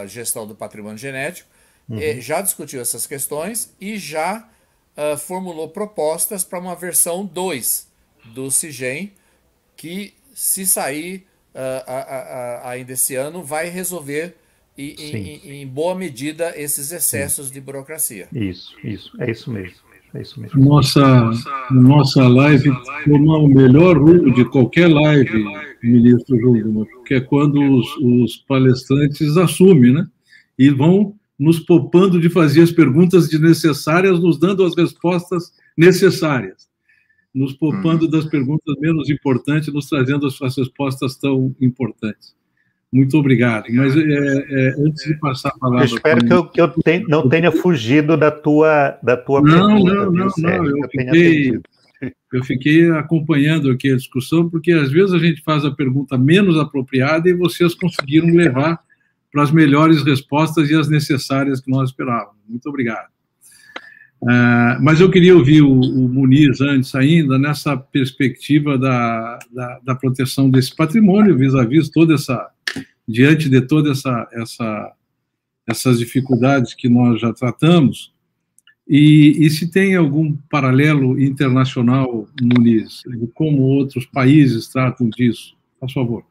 S2: Gestão do Patrimônio Genético, uhum. é, já discutiu essas questões e já formulou propostas para uma versão 2 do CIGEM, que, se sair ainda esse ano, vai resolver e, em, em, boa medida esses excessos Sim. de burocracia.
S3: Isso, isso, é isso mesmo. É isso
S1: mesmo. Nossa, nossa live toma o melhor rumo de qualquer live, ministro Júlio, que é quando os, os palestrantes assumem, né? E vão nos poupando de fazer as perguntas desnecessárias, nos dando as respostas necessárias, nos poupando das perguntas menos importantes, nos trazendo as, as respostas tão importantes. Muito obrigado. Mas é, é, antes de passar a palavra.
S3: Eu espero que eu, que eu não tenha fugido da tua, da tua
S1: não, pergunta. Não, não, não. Eu, fiquei, eu fiquei acompanhando aqui a discussão, porque às vezes a gente faz a pergunta menos apropriada e vocês conseguiram levar para as melhores respostas e as necessárias que nós esperávamos. Muito obrigado. Uh, mas eu queria ouvir o, o, Muniz antes ainda, nessa perspectiva da, da, da proteção desse patrimônio, vis-à-vis -vis toda essa diante de todas essa, essa, essas dificuldades que nós já tratamos, e, e, se tem algum paralelo internacional, Muniz, como outros países tratam disso? Por favor.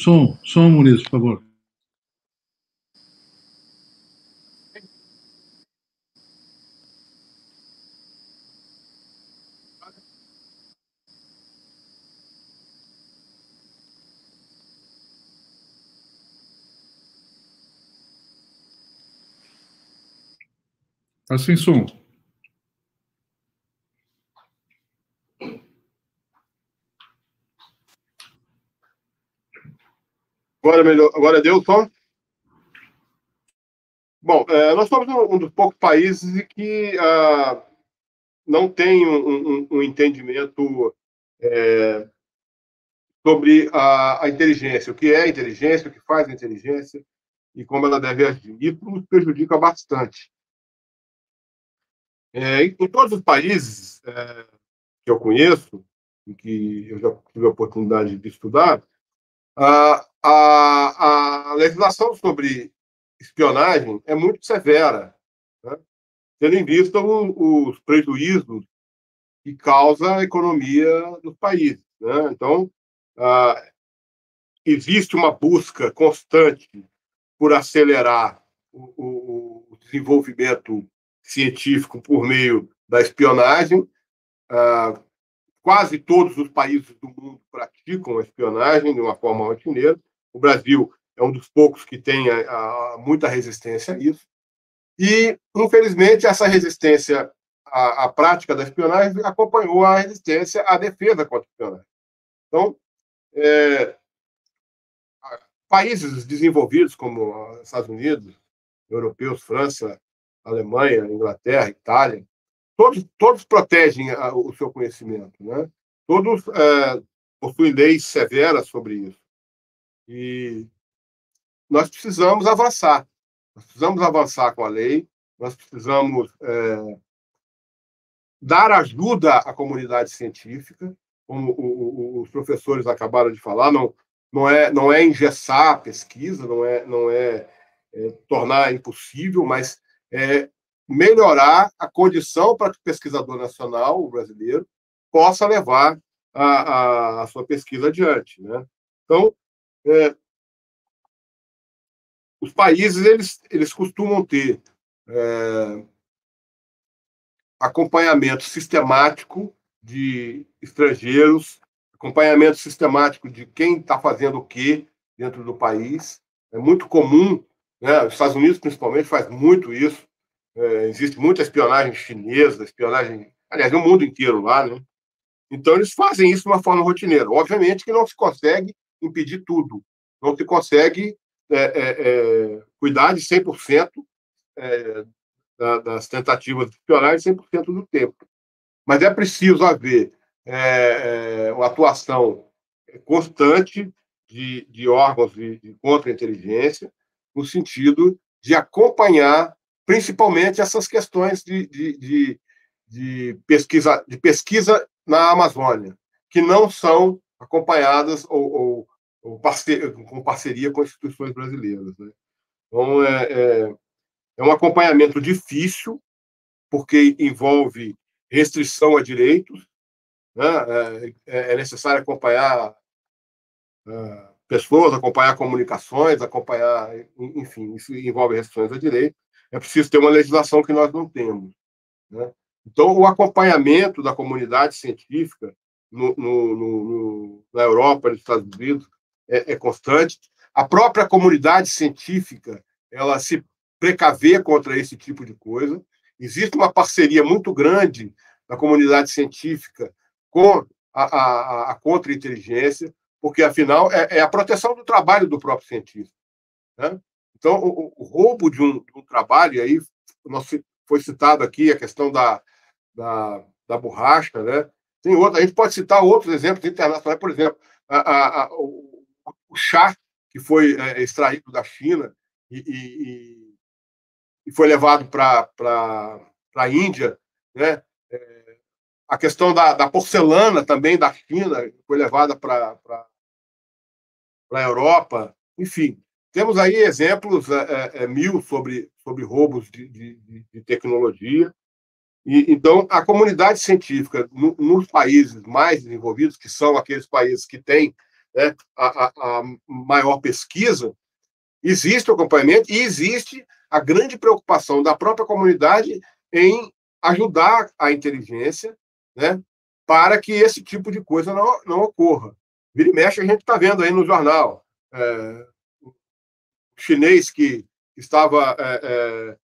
S1: Som, som, Muniz, por favor. Sem som.
S4: Agora melhor. Agora deu o som? Bom, é, nós somos um, dos poucos países que ah, não tem um, um, um entendimento é, sobre a, a, inteligência, o que é inteligência, o que faz a inteligência e como ela deve agir. Isso nos prejudica bastante. É, em todos os países que eu conheço, em que eu já tive a oportunidade de estudar, a, a, a legislação sobre espionagem é muito severa, né? tendo em vista o, os prejuízos que causa a economia dos países. Né? Então, existe uma busca constante por acelerar o, o, desenvolvimento científico por meio da espionagem. Quase todos os países do mundo praticam espionagem de uma forma rotineira. O Brasil é um dos poucos que tem a, a, muita resistência a isso. E, infelizmente, essa resistência à, à, prática da espionagem acompanhou a resistência à defesa contra a espionagem. Então, é, países desenvolvidos como Estados Unidos, europeus, França, Alemanha, Inglaterra, Itália, todos, todos protegem a, o seu conhecimento, né? Todos é, possuem leis severas sobre isso. E nós precisamos avançar. Nós precisamos avançar com a lei, nós precisamos é, dar ajuda à comunidade científica, como o, o, os professores acabaram de falar, não, não, é, não é engessar a pesquisa, não é, não é, é tornar impossível, mas é, melhorar a condição para que o pesquisador nacional, o brasileiro, possa levar a, a, a sua pesquisa adiante. Né? Então, é, os países eles, eles costumam ter é, acompanhamento sistemático de estrangeiros, acompanhamento sistemático de quem está fazendo o quê dentro do país. É muito comum né? Os Estados Unidos, principalmente, faz muito isso. É, existe muita espionagem chinesa, espionagem, aliás, no mundo inteiro lá, né? Então, eles fazem isso de uma forma rotineira. Obviamente que não se consegue impedir tudo, não se consegue é, é, é cuidar de 100% é, das tentativas de espionagem 100% do tempo. Mas é preciso haver é, uma atuação constante de, de órgãos de, de contra-inteligência, no sentido de acompanhar principalmente essas questões de, de, de, de, pesquisa, de pesquisa na Amazônia, que não são acompanhadas ou, ou, ou parceria, com parceria com instituições brasileiras. Né? Então, é, é, é um acompanhamento difícil, porque envolve restrição a direitos, né? é, é necessário acompanhar é, pessoas, acompanhar comunicações, acompanhar, enfim, isso envolve restrições a direito. É preciso ter uma legislação que nós não temos. Né? Então, o acompanhamento da comunidade científica no, no, no, na Europa, nos Estados Unidos, é, é, constante. A própria comunidade científica ela se precaver contra esse tipo de coisa. Existe uma parceria muito grande da comunidade científica com a, a, a contra-inteligência, porque, afinal, é, é, a proteção do trabalho do próprio cientista. Né? Então, o, o roubo de um, de um, trabalho, e aí foi citado aqui a questão da, da, da borracha, né? Tem outro, a gente pode citar outros exemplos internacionais, por exemplo, a, a, o, o, chá que foi é, extraído da China e, e, e foi levado para a Índia, né? É, a questão da, da, porcelana também da China foi levada para a Europa, enfim. Temos aí exemplos é, é, mil sobre, sobre roubos de, de, de tecnologia. E, então, a comunidade científica no, nos países mais desenvolvidos, que são aqueles países que têm né, a, a, a, maior pesquisa, existe o acompanhamento e existe a grande preocupação da própria comunidade em ajudar a inteligência né, para que esse tipo de coisa não, não ocorra. Vira e mexe, a gente está vendo aí no jornal. É, chinês que estava é, é,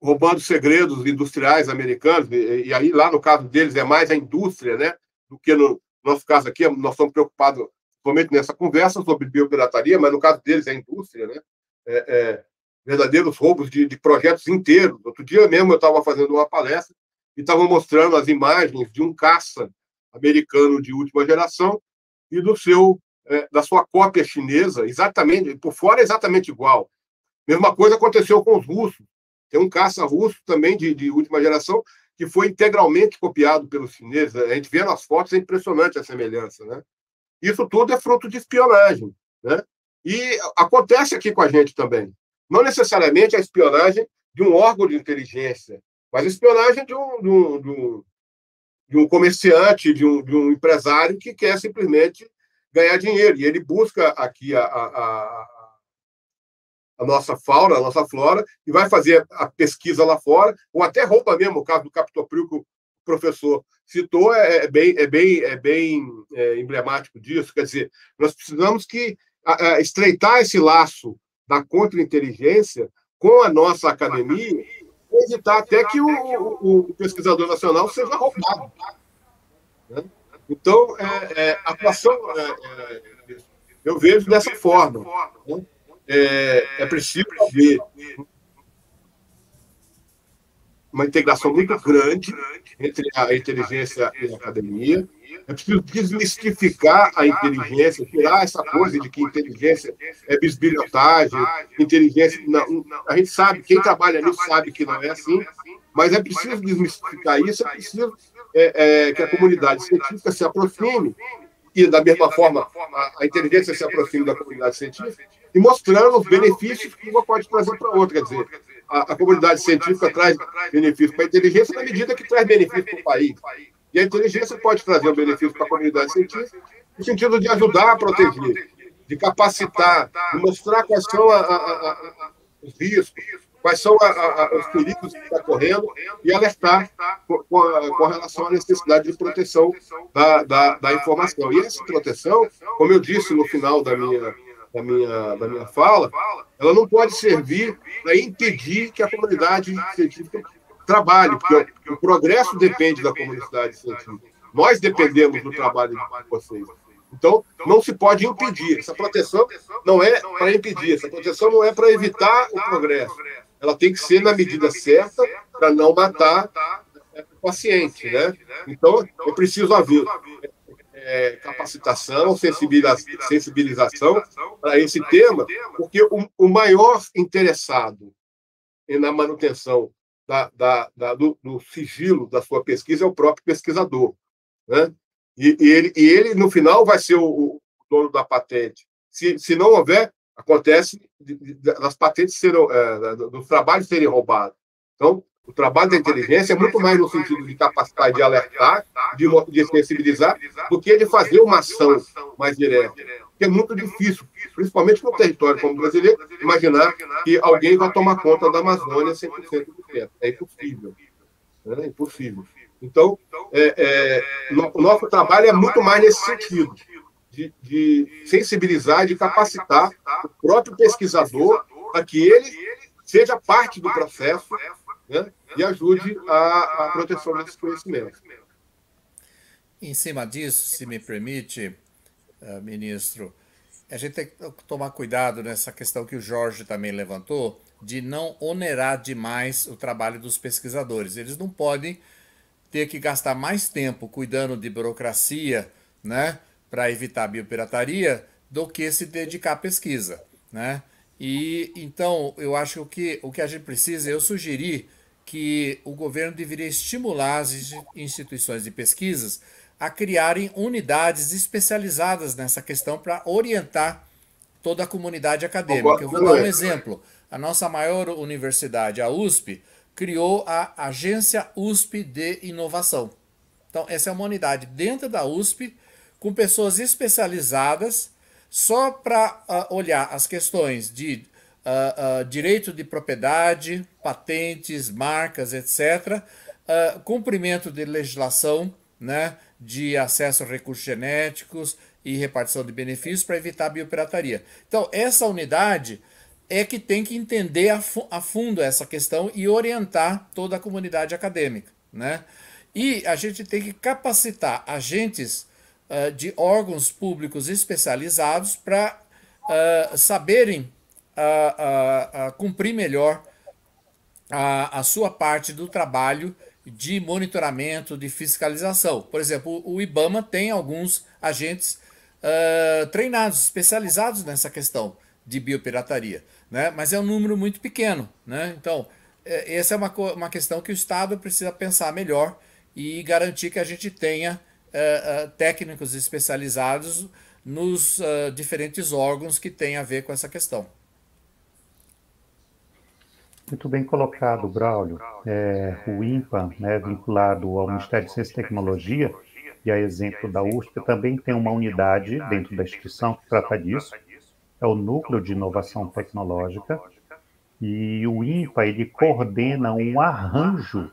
S4: roubando segredos industriais americanos, e, e, aí lá no caso deles é mais a indústria, né, do que no nosso caso aqui, nós estamos preocupados somente nessa conversa sobre biopirataria, mas no caso deles é a indústria, né, é, é, verdadeiros roubos de, de, projetos inteiros. Outro dia mesmo eu estava fazendo uma palestra e estava mostrando as imagens de um caça americano de última geração e do seu é, da sua cópia chinesa, exatamente por fora exatamente igual. Mesma coisa aconteceu com os russos tem um caça russo também de, de última geração que foi integralmente copiado pelos chineses. A gente vê nas fotos, é impressionante a semelhança. Né? Isso tudo é fruto de espionagem. Né? E acontece aqui com a gente também. Não necessariamente a espionagem de um órgão de inteligência, mas a espionagem de um, de um, de um, de um comerciante, de um, de um empresário que quer simplesmente ganhar dinheiro. E ele busca aqui a, a, a nossa fauna, a nossa flora, e vai fazer a pesquisa lá fora, ou até rouba mesmo, o caso do Capitoprio que o professor citou, é, é bem, é bem, é bem é, emblemático disso. Quer dizer, nós precisamos que a, a, estreitar esse laço da contra-inteligência com a nossa academia, evitar até que o, o, o pesquisador nacional seja roubado. Né? Então, é, é, a atuação, é, é, eu vejo dessa forma. Né? é, é preciso haver uma integração muito grande entre a inteligência e a academia. É preciso desmistificar a inteligência, tirar essa coisa de que inteligência é bisbilhotagem, inteligência. Não, a gente sabe, quem trabalha nisso sabe que não é assim, mas é preciso desmistificar isso, é preciso é, é, que a comunidade científica se aproxime e, da mesma forma, a, a inteligência se aproxime da comunidade científica e mostrando os benefícios que uma pode trazer para outra. Quer dizer, a, a, comunidade científica traz benefícios para a inteligência na medida que traz benefícios para o país. E a inteligência pode trazer um benefício para a comunidade científica no sentido de ajudar a proteger, de capacitar, de mostrar quais são a, a, os riscos, quais são os perigos que está correndo e alertar com, com, relação à necessidade de proteção da, da, da informação. E essa proteção, como eu disse no final da minha da minha, da minha fala, ela não pode servir para impedir que a comunidade científica trabalhe, porque o, progresso depende da comunidade científica. Nós dependemos do trabalho de vocês. Então, não se pode impedir. Essa proteção não é para impedir, essa proteção não é para evitar o progresso. Ela tem que ser na medida certa para não matar o paciente. Né? Então, é preciso haver é, capacitação, sensibilização para esse tema, porque o, o maior interessado na manutenção da, da, da, do, do, sigilo da sua pesquisa é o próprio pesquisador. Né? E, e, ele, e ele, no final, vai ser o, o dono da patente. Se, se não houver, acontece das patentes serem, é, dos trabalhos serem roubados. Então, o trabalho da inteligência é muito mais no sentido de capacitar, de alertar, de, de sensibilizar, do que de fazer uma ação mais direta. Que é muito difícil, principalmente no território como brasileiro, imaginar que alguém vai tomar conta da Amazônia 100% do tempo. É impossível. É impossível. Então, é, é, o nosso trabalho é muito mais nesse sentido, de, de sensibilizar, de capacitar o próprio pesquisador para que ele seja parte do processo né, e ajude a, a proteção desses conhecimentos.
S2: Em cima disso, se me permite, uh, ministro, a gente tem que tomar cuidado nessa questão que o Jorge também levantou, de não onerar demais o trabalho dos pesquisadores. Eles não podem ter que gastar mais tempo cuidando de burocracia, né, para evitar a biopirataria, do que se dedicar à pesquisa, né? E então eu acho que o que a gente precisa, eu sugeri que o governo deveria estimular as instituições de pesquisas a criarem unidades especializadas nessa questão para orientar toda a comunidade acadêmica. Eu vou dar um exemplo. A nossa maior universidade, a USP, criou a Agência USP de Inovação. Então, essa é uma unidade dentro da USP, com pessoas especializadas só para uh, olhar as questões de uh, uh, direito de propriedade, patentes, marcas, etc., cumprimento de legislação né, de acesso a recursos genéticos e repartição de benefícios para evitar a biopirataria. Então, essa unidade é que tem que entender a, fu a fundo essa questão e orientar toda a comunidade acadêmica. Né? E a gente tem que capacitar agentes uh, de órgãos públicos especializados para uh, saberem a, a, a cumprir melhor a, a sua parte do trabalho de monitoramento, de fiscalização. Por exemplo, o IBAMA tem alguns agentes uh, treinados, especializados nessa questão de biopirataria, né? mas é um número muito pequeno. Né? Então, essa é uma, uma questão que o Estado precisa pensar melhor e garantir que a gente tenha uh, uh, técnicos especializados nos diferentes órgãos que têm a ver com essa questão.
S3: Muito bem colocado, Braulio. É, o INPA, né, vinculado ao Ministério de Ciência e Tecnologia, e a exemplo da USP, também tem uma unidade dentro da instituição que trata disso. É o Núcleo de Inovação Tecnológica. E o INPA, ele coordena um arranjo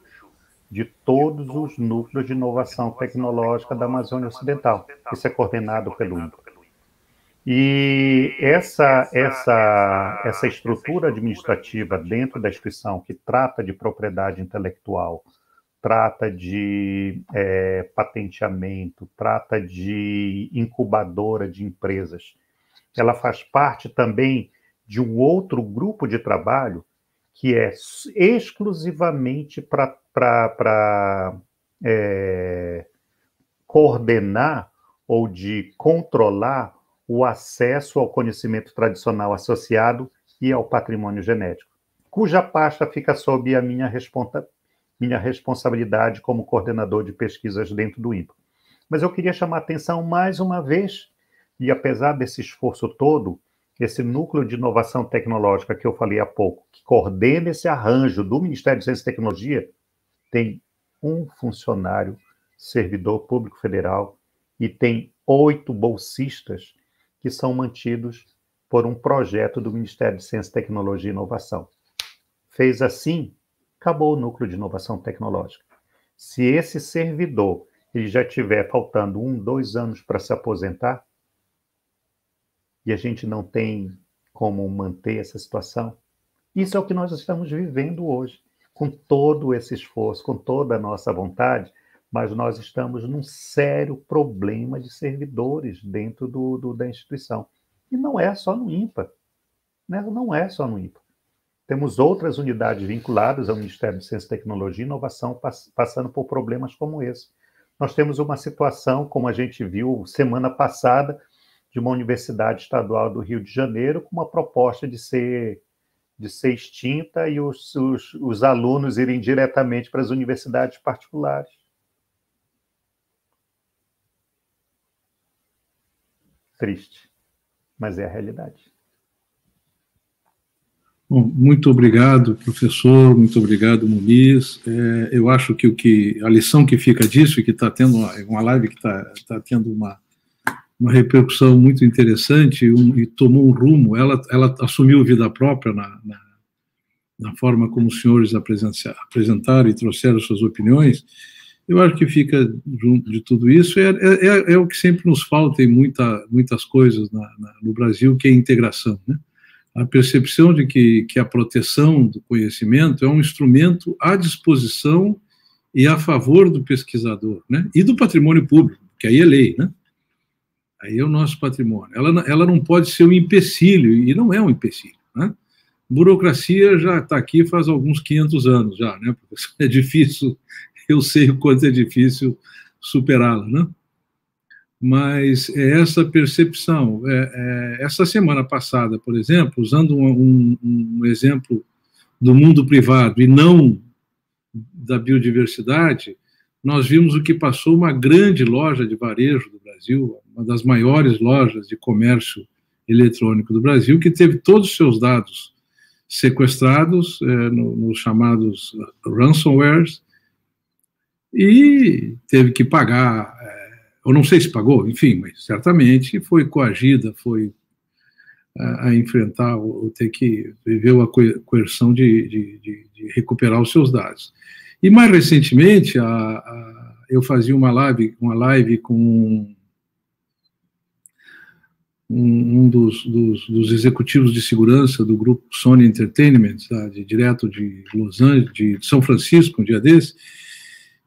S3: de todos os núcleos de inovação tecnológica da Amazônia Ocidental. Isso é coordenado pelo INPA. E essa, essa, essa estrutura administrativa dentro da instituição que trata de propriedade intelectual, trata de é, patenteamento, trata de incubadora de empresas, ela faz parte também de um outro grupo de trabalho que é exclusivamente para é, coordenar ou de controlar o acesso ao conhecimento tradicional associado e ao patrimônio genético, cuja pasta fica sob a minha, responsa minha responsabilidade como coordenador de pesquisas dentro do INPA. Mas eu queria chamar a atenção mais uma vez, e apesar desse esforço todo, esse núcleo de inovação tecnológica que eu falei há pouco, que coordena esse arranjo do Ministério de Ciência e Tecnologia, tem um funcionário, servidor público federal, e tem oito bolsistas que são mantidos por um projeto do Ministério de Ciência, Tecnologia e Inovação. Fez assim, acabou o núcleo de inovação tecnológica. Se esse servidor ele já tiver faltando um, dois anos para se aposentar, e a gente não tem como manter essa situação, isso é o que nós estamos vivendo hoje, com todo esse esforço, com toda a nossa vontade, mas nós estamos num sério problema de servidores dentro do, do, da instituição. E não é só no INPA. Né? Não é só no INPA. Temos outras unidades vinculadas ao Ministério de Ciência, Tecnologia e Inovação pass passando por problemas como esse. nós temos uma situação, como a gente viu semana passada, de uma universidade estadual do Rio de Janeiro com uma proposta de ser de ser extinta e os, os, os alunos irem diretamente para as universidades particulares. Triste, mas é a realidade.
S1: Bom, muito obrigado, professor, muito obrigado, Muniz. É, eu acho que, o que a lição que fica disso, que está tendo uma, uma live que está tá tendo uma, uma repercussão muito interessante um, e tomou um rumo, ela, ela assumiu vida própria na, na, na forma como os senhores apresentaram e trouxeram suas opiniões, eu acho que fica junto de tudo isso, é, é, é, é o que sempre nos falta em muita, muitas coisas na, na, no Brasil, que é a integração, né? a percepção de que, que a proteção do conhecimento é um instrumento à disposição e a favor do pesquisador, né? E do patrimônio público, que aí é lei, né? Aí é o nosso patrimônio. Ela, ela não pode ser um empecilho, e não é um empecilho, né? Burocracia já está aqui faz alguns 500 anos já, né? [LAUGHS] É difícil, eu sei o quanto é difícil superá-la, né? mas é essa percepção. É, é, essa semana passada, por exemplo, usando um, um, um, exemplo do mundo privado e não da biodiversidade, nós vimos o que passou uma grande loja de varejo do Brasil, uma das maiores lojas de comércio eletrônico do Brasil, que teve todos os seus dados sequestrados é, nos no chamados ransomwares e teve que pagar é, ou não sei se pagou, enfim, mas certamente foi coagida, foi a, a enfrentar, ou, ter que viver a coerção de, de, de, de, recuperar os seus dados. E mais recentemente, a, a, eu fazia uma live, uma live com um, um dos, dos, dos, executivos de segurança do grupo Sony Entertainment, direto de Los Angeles, de São Francisco, um dia desse,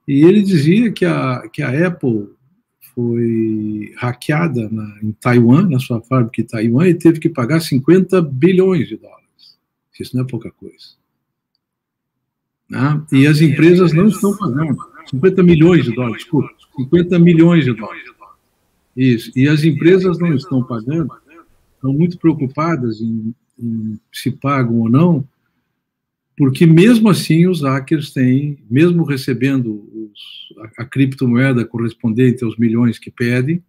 S1: e ele dizia que a, que a Apple foi hackeada na, em Taiwan, na sua fábrica em Taiwan, e teve que pagar 50 bilhões de dólares. Isso não é pouca coisa. Né? E as empresas não estão pagando. 50 milhões de dólares, desculpa. 50 milhões de dólares. Isso. E as empresas não estão pagando, estão muito preocupadas em, em se pagam ou não, porque mesmo assim os hackers têm, mesmo recebendo os, a, a, criptomoeda correspondente aos milhões que pedem,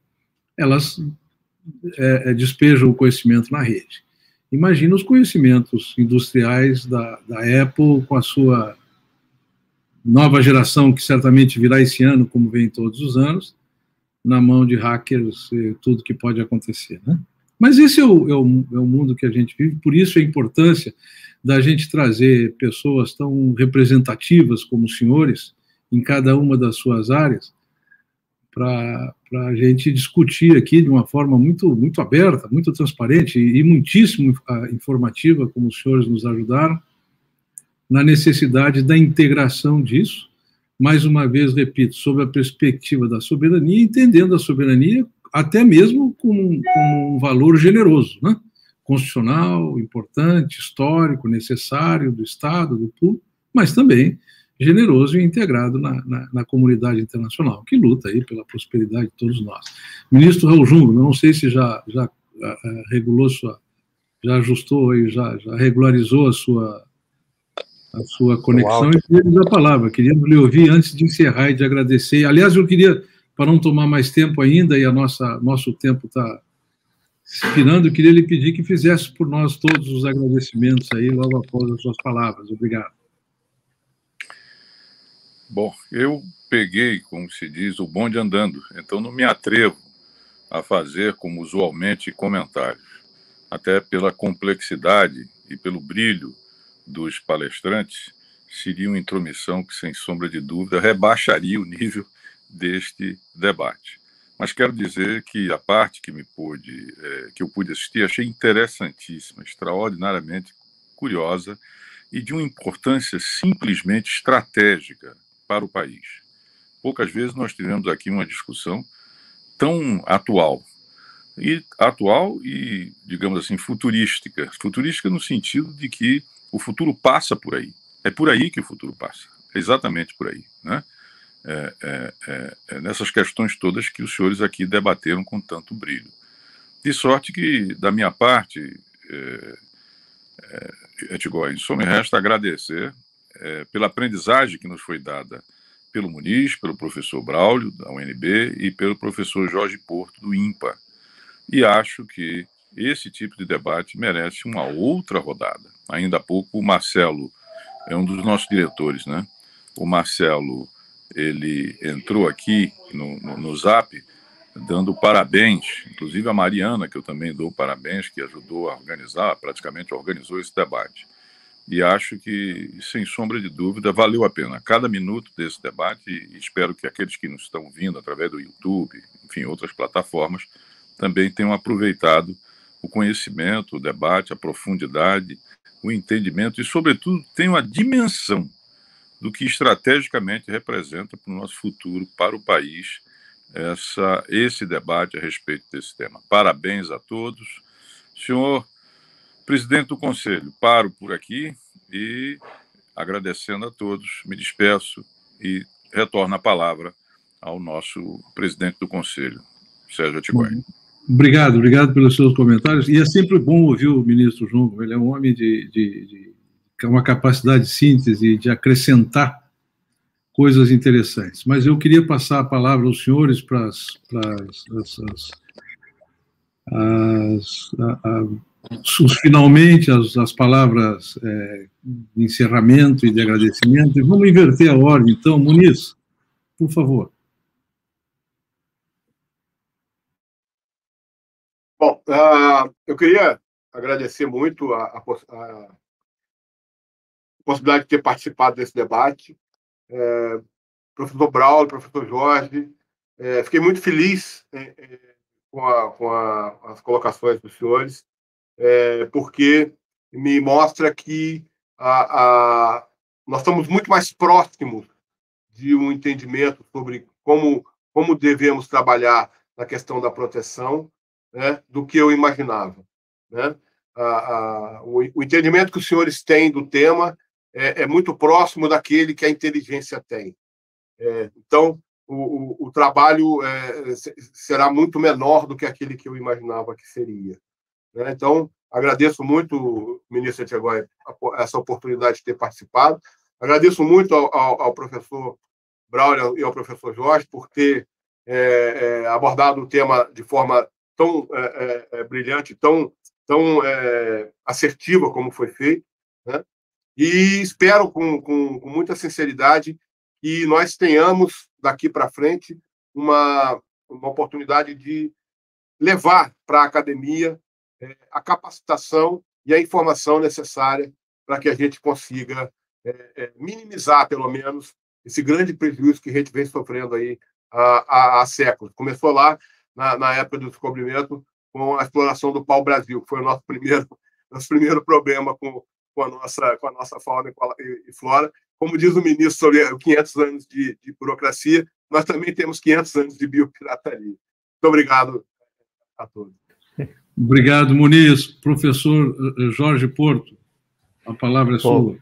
S1: elas é, é, despejam o conhecimento na rede. Imagina os conhecimentos industriais da, da Apple com a sua nova geração, que certamente virá esse ano, como vem todos os anos, na mão de hackers, tudo que pode acontecer. Né? Mas esse é o, é, o, é o mundo que a gente vive, por isso a importância da gente trazer pessoas tão representativas como os senhores, em cada uma das suas áreas, para a gente discutir aqui de uma forma muito, muito aberta, muito transparente e muitíssimo ah, informativa, como os senhores nos ajudaram, na necessidade da integração disso. Mais uma vez, repito, sob a perspectiva da soberania, entendendo a soberania até mesmo com, com um valor generoso, né? constitucional, importante, histórico, necessário do Estado, do público, mas também generoso e integrado na, na, na, comunidade internacional, que luta aí pela prosperidade de todos nós. Ministro Raul Jungro, não sei se já, já uh, regulou sua, já ajustou já, já regularizou a sua, a sua conexão e queria a palavra. Queríamos lhe ouvir antes de encerrar e de agradecer. Aliás, eu queria, para não tomar mais tempo ainda, e a nossa nosso tempo está Expirando, queria lhe pedir que fizesse por nós todos os agradecimentos aí logo após as suas palavras. Obrigado.
S5: Bom, eu peguei, como se diz, o bonde andando, então não me atrevo a fazer, como usualmente, comentários, até pela complexidade e pelo brilho dos palestrantes, seria uma intromissão que, sem sombra de dúvida, rebaixaria o nível deste debate. Mas quero dizer que a parte que me pude, é, que eu pude assistir, achei interessantíssima, extraordinariamente curiosa e de uma importância simplesmente estratégica para o país. Poucas vezes nós tivemos aqui uma discussão tão atual e atual e digamos assim futurística, futurística no sentido de que o futuro passa por aí. É por aí que o futuro passa. É exatamente por aí, né? é, é, é, é, nessas questões todas que os senhores aqui debateram com tanto brilho. De sorte que, da minha parte, é, é, só me resta agradecer é, pela aprendizagem que nos foi dada pelo Muniz, pelo professor Braulio, da UNB, e pelo professor Jorge Porto, do INPA. E acho que esse tipo de debate merece uma outra rodada. Ainda há pouco, o Marcelo é um dos nossos diretores, né? O Marcelo, ele entrou aqui no, no, no Zap dando parabéns, inclusive a Mariana, que eu também dou parabéns, que ajudou a organizar, praticamente organizou esse debate. E acho que, sem sombra de dúvida, valeu a pena cada minuto desse debate e espero que aqueles que nos estão vindo através do YouTube, enfim, outras plataformas, também tenham aproveitado o conhecimento, o debate, a profundidade, o entendimento e, sobretudo, tenham a dimensão do que estrategicamente representa para o nosso futuro, para o país, essa, esse debate a respeito desse tema. Parabéns a todos. Senhor Presidente do Conselho, paro por aqui e, agradecendo a todos, me despeço e retorno a palavra ao nosso presidente do Conselho, Sérgio Atiguai.
S1: Obrigado, obrigado pelos seus comentários. E é sempre bom ouvir o ministro João, ele é um homem de, de, de uma capacidade de síntese, de acrescentar coisas interessantes. Mas eu queria passar a palavra aos senhores para as, para as, as, as os, finalmente as palavras é, de encerramento e de agradecimento. E vamos inverter a ordem, então, Muniz, por favor.
S4: Bom, uh, eu queria agradecer muito a, a, a, possibilidade de ter participado desse debate. É, professor Braulio, professor Jorge, é, fiquei muito feliz é, é com, com as colocações dos senhores é, porque me mostra que a, a, nós estamos muito mais próximos de um entendimento sobre como, como devemos trabalhar na questão da proteção né, do que eu imaginava. Né? A, o, o, entendimento que os senhores têm do tema é, é muito próximo daquele que a inteligência tem. É, então, o, o, o trabalho é, será muito menor do que aquele que eu imaginava que seria. Né? Então, agradeço muito, ministro Etchegói, essa oportunidade de ter participado. Agradeço muito ao, ao, ao professor Braulio e ao professor Jorge por ter é, é, abordado o tema de forma tão é, é, é brilhante, tão, tão é, assertiva como foi feito. Né? E espero, com, com, com muita sinceridade, que nós tenhamos, daqui para frente, uma, uma oportunidade de levar para a academia é, a capacitação e a informação necessária para que a gente consiga é, minimizar, pelo menos, esse grande prejuízo que a gente vem sofrendo aí há, há, há séculos. Começou lá na, na, época do descobrimento com a exploração do pau-brasil, que foi o nosso [LAUGHS] primeiro, nosso primeiro problema com, com, a, nossa, com a nossa fauna e, e flora. Como diz o ministro sobre 500 anos de, de burocracia, nós também temos 500 anos de biopirataria. Muito obrigado a todos.
S1: Obrigado, Muniz. Professor eh, Jorge Porto, a palavra é sua.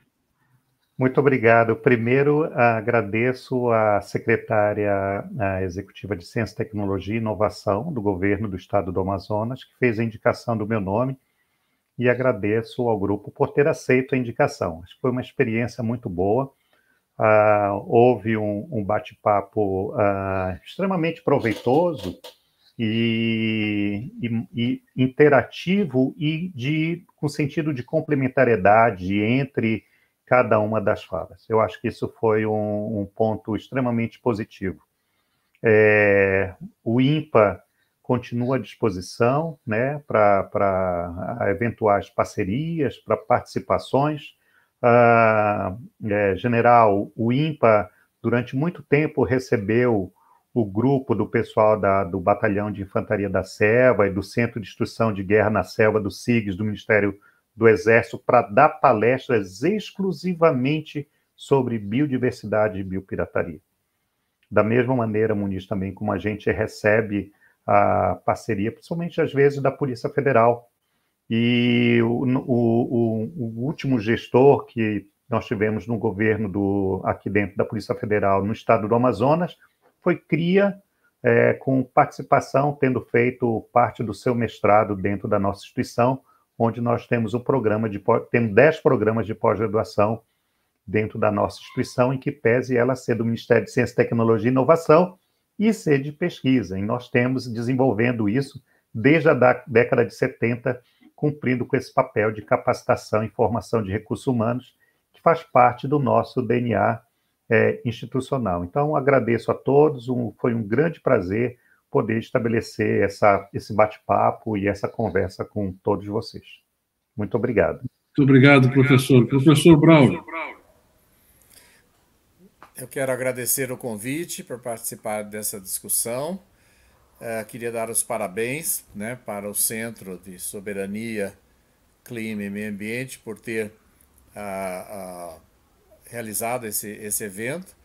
S3: Muito obrigado. Primeiro, agradeço à secretária executiva de Ciência, Tecnologia e Inovação do governo do estado do Amazonas, que fez a indicação do meu nome, e agradeço ao grupo por ter aceito a indicação. Acho que foi uma experiência muito boa. Uh, houve um, um bate-papo uh, extremamente proveitoso e, e, e, interativo e de, com sentido de complementariedade entre cada uma das falas. Eu acho que isso foi um, um ponto extremamente positivo. É, o INPA continua à disposição né, para eventuais parcerias, para participações. Ah, é, general, o INPA, durante muito tempo, recebeu o grupo do pessoal da, do Batalhão de Infantaria da Selva e do Centro de Instrução de Guerra na Selva, do SIGS, do Ministério do Exército, para dar palestras exclusivamente sobre biodiversidade e biopirataria. Da mesma maneira, Muniz, também como a gente recebe a parceria, principalmente às vezes, da Polícia Federal. E o, o, o, último gestor que nós tivemos no governo do aqui dentro da Polícia Federal no estado do Amazonas, foi cria é, com participação, tendo feito parte do seu mestrado dentro da nossa instituição, onde nós temos um programa de temos 10 programas de pós-graduação dentro da nossa instituição, em que pese ela ser do Ministério de Ciência, Tecnologia e Inovação e ser de pesquisa. E nós temos desenvolvendo isso desde a década de 70, cumprindo com esse papel de capacitação e formação de recursos humanos, que faz parte do nosso DNA é, institucional. Então, agradeço a todos, um, foi um grande prazer poder estabelecer essa, esse bate-papo e essa conversa com todos vocês. Muito obrigado.
S1: Muito obrigado, professor. Professor Braulio.
S2: Eu quero agradecer o convite para participar dessa discussão. Uh, queria dar os parabéns né, para o Centro de Soberania, Clima e Meio Ambiente por ter uh, uh, realizado esse, esse evento.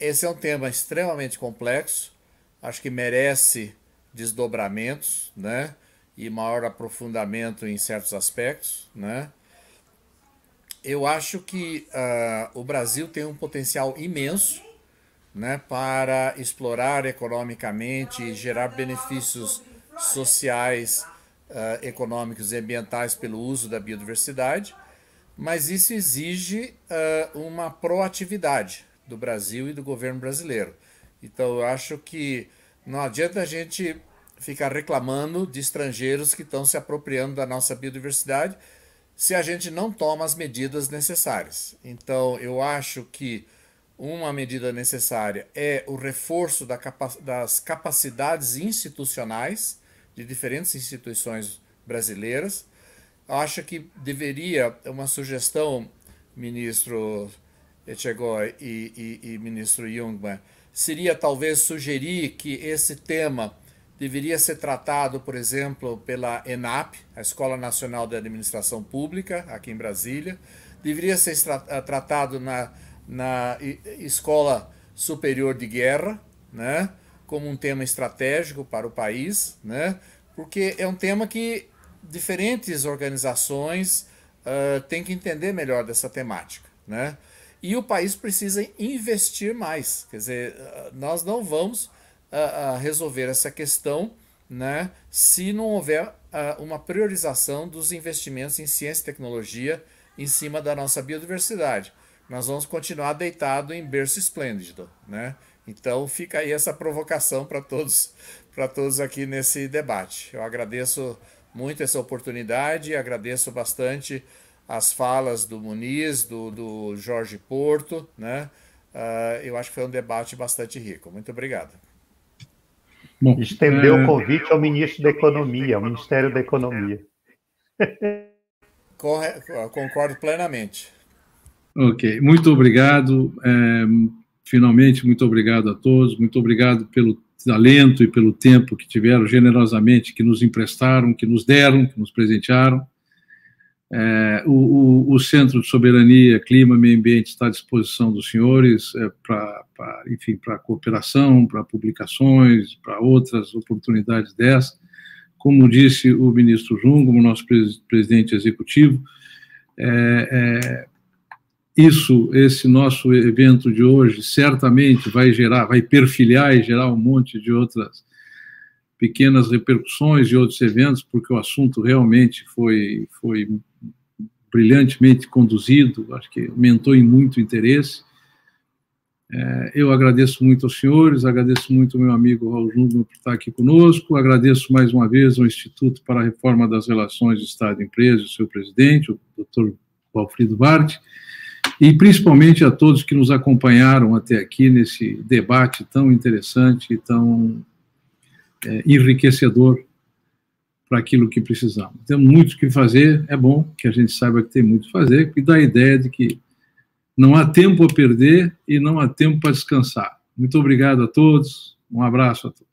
S2: Esse é um tema extremamente complexo, acho que merece desdobramentos, né? E maior aprofundamento em certos aspectos, né? Eu acho que uh, o Brasil tem um potencial imenso, né, para explorar economicamente e gerar benefícios sociais, uh, econômicos e ambientais pelo uso da biodiversidade mas isso exige uh, uma proatividade do Brasil e do governo brasileiro. Então eu acho que não adianta a gente ficar reclamando de estrangeiros que estão se apropriando da nossa biodiversidade se a gente não toma as medidas necessárias. Então eu acho que uma medida necessária é o reforço da capa das capacidades institucionais de diferentes instituições brasileiras acha que deveria, uma sugestão, ministro Echegói e, e, e ministro Jungmann, seria talvez sugerir que esse tema deveria ser tratado, por exemplo, pela ENAP, a Escola Nacional de Administração Pública, aqui em Brasília, deveria ser eh, tratado na, na Escola Superior de Guerra, né, como um tema estratégico para o país, né, porque é um tema que diferentes organizações uh, têm que entender melhor dessa temática, né? E o país precisa investir mais. Quer dizer, nós não vamos uh, uh, resolver essa questão né, se não houver uma priorização dos investimentos em ciência e tecnologia em cima da nossa biodiversidade. Nós vamos continuar deitado em berço esplêndido. Né? Então fica aí essa provocação para todos, para todos aqui nesse debate. Eu agradeço muito essa oportunidade. Agradeço bastante as falas do Muniz, do, do Jorge Porto, né? Uh, eu acho que foi um debate bastante rico. Muito obrigado.
S3: Bom, Estendeu é... o convite ao ministro da Economia, ao Ministério da Economia. [LAUGHS]
S2: Corre... Concordo plenamente.
S1: Ok, muito obrigado. É, finalmente, muito obrigado a todos. Muito obrigado pelo talento e pelo tempo que tiveram generosamente, que nos emprestaram, que nos deram, que nos presentearam. É, o, o, o, Centro de Soberania, Clima e Meio Ambiente está à disposição dos senhores é, para, enfim, para cooperação, para publicações, para outras oportunidades dessas. Como disse o ministro Jungo, o nosso presidente executivo, é, é isso, esse nosso evento de hoje, certamente vai gerar, vai perfilhar e gerar um monte de outras pequenas repercussões de outros eventos, porque o assunto realmente foi, foi brilhantemente conduzido, acho que aumentou em muito interesse. É, eu agradeço muito aos senhores, agradeço muito ao meu amigo Raul Júnior por estar aqui conosco, agradeço mais uma vez ao Instituto para a Reforma das Relações de Estado e Empresa, o seu presidente, o doutor Walfrido Bart, e principalmente a todos que nos acompanharam até aqui nesse debate tão interessante e tão é, enriquecedor para aquilo que precisamos. Temos muito o que fazer, é bom que a gente saiba que tem muito a fazer, e dá a ideia de que não há tempo a perder e não há tempo para descansar. Muito obrigado a todos, um abraço a todos.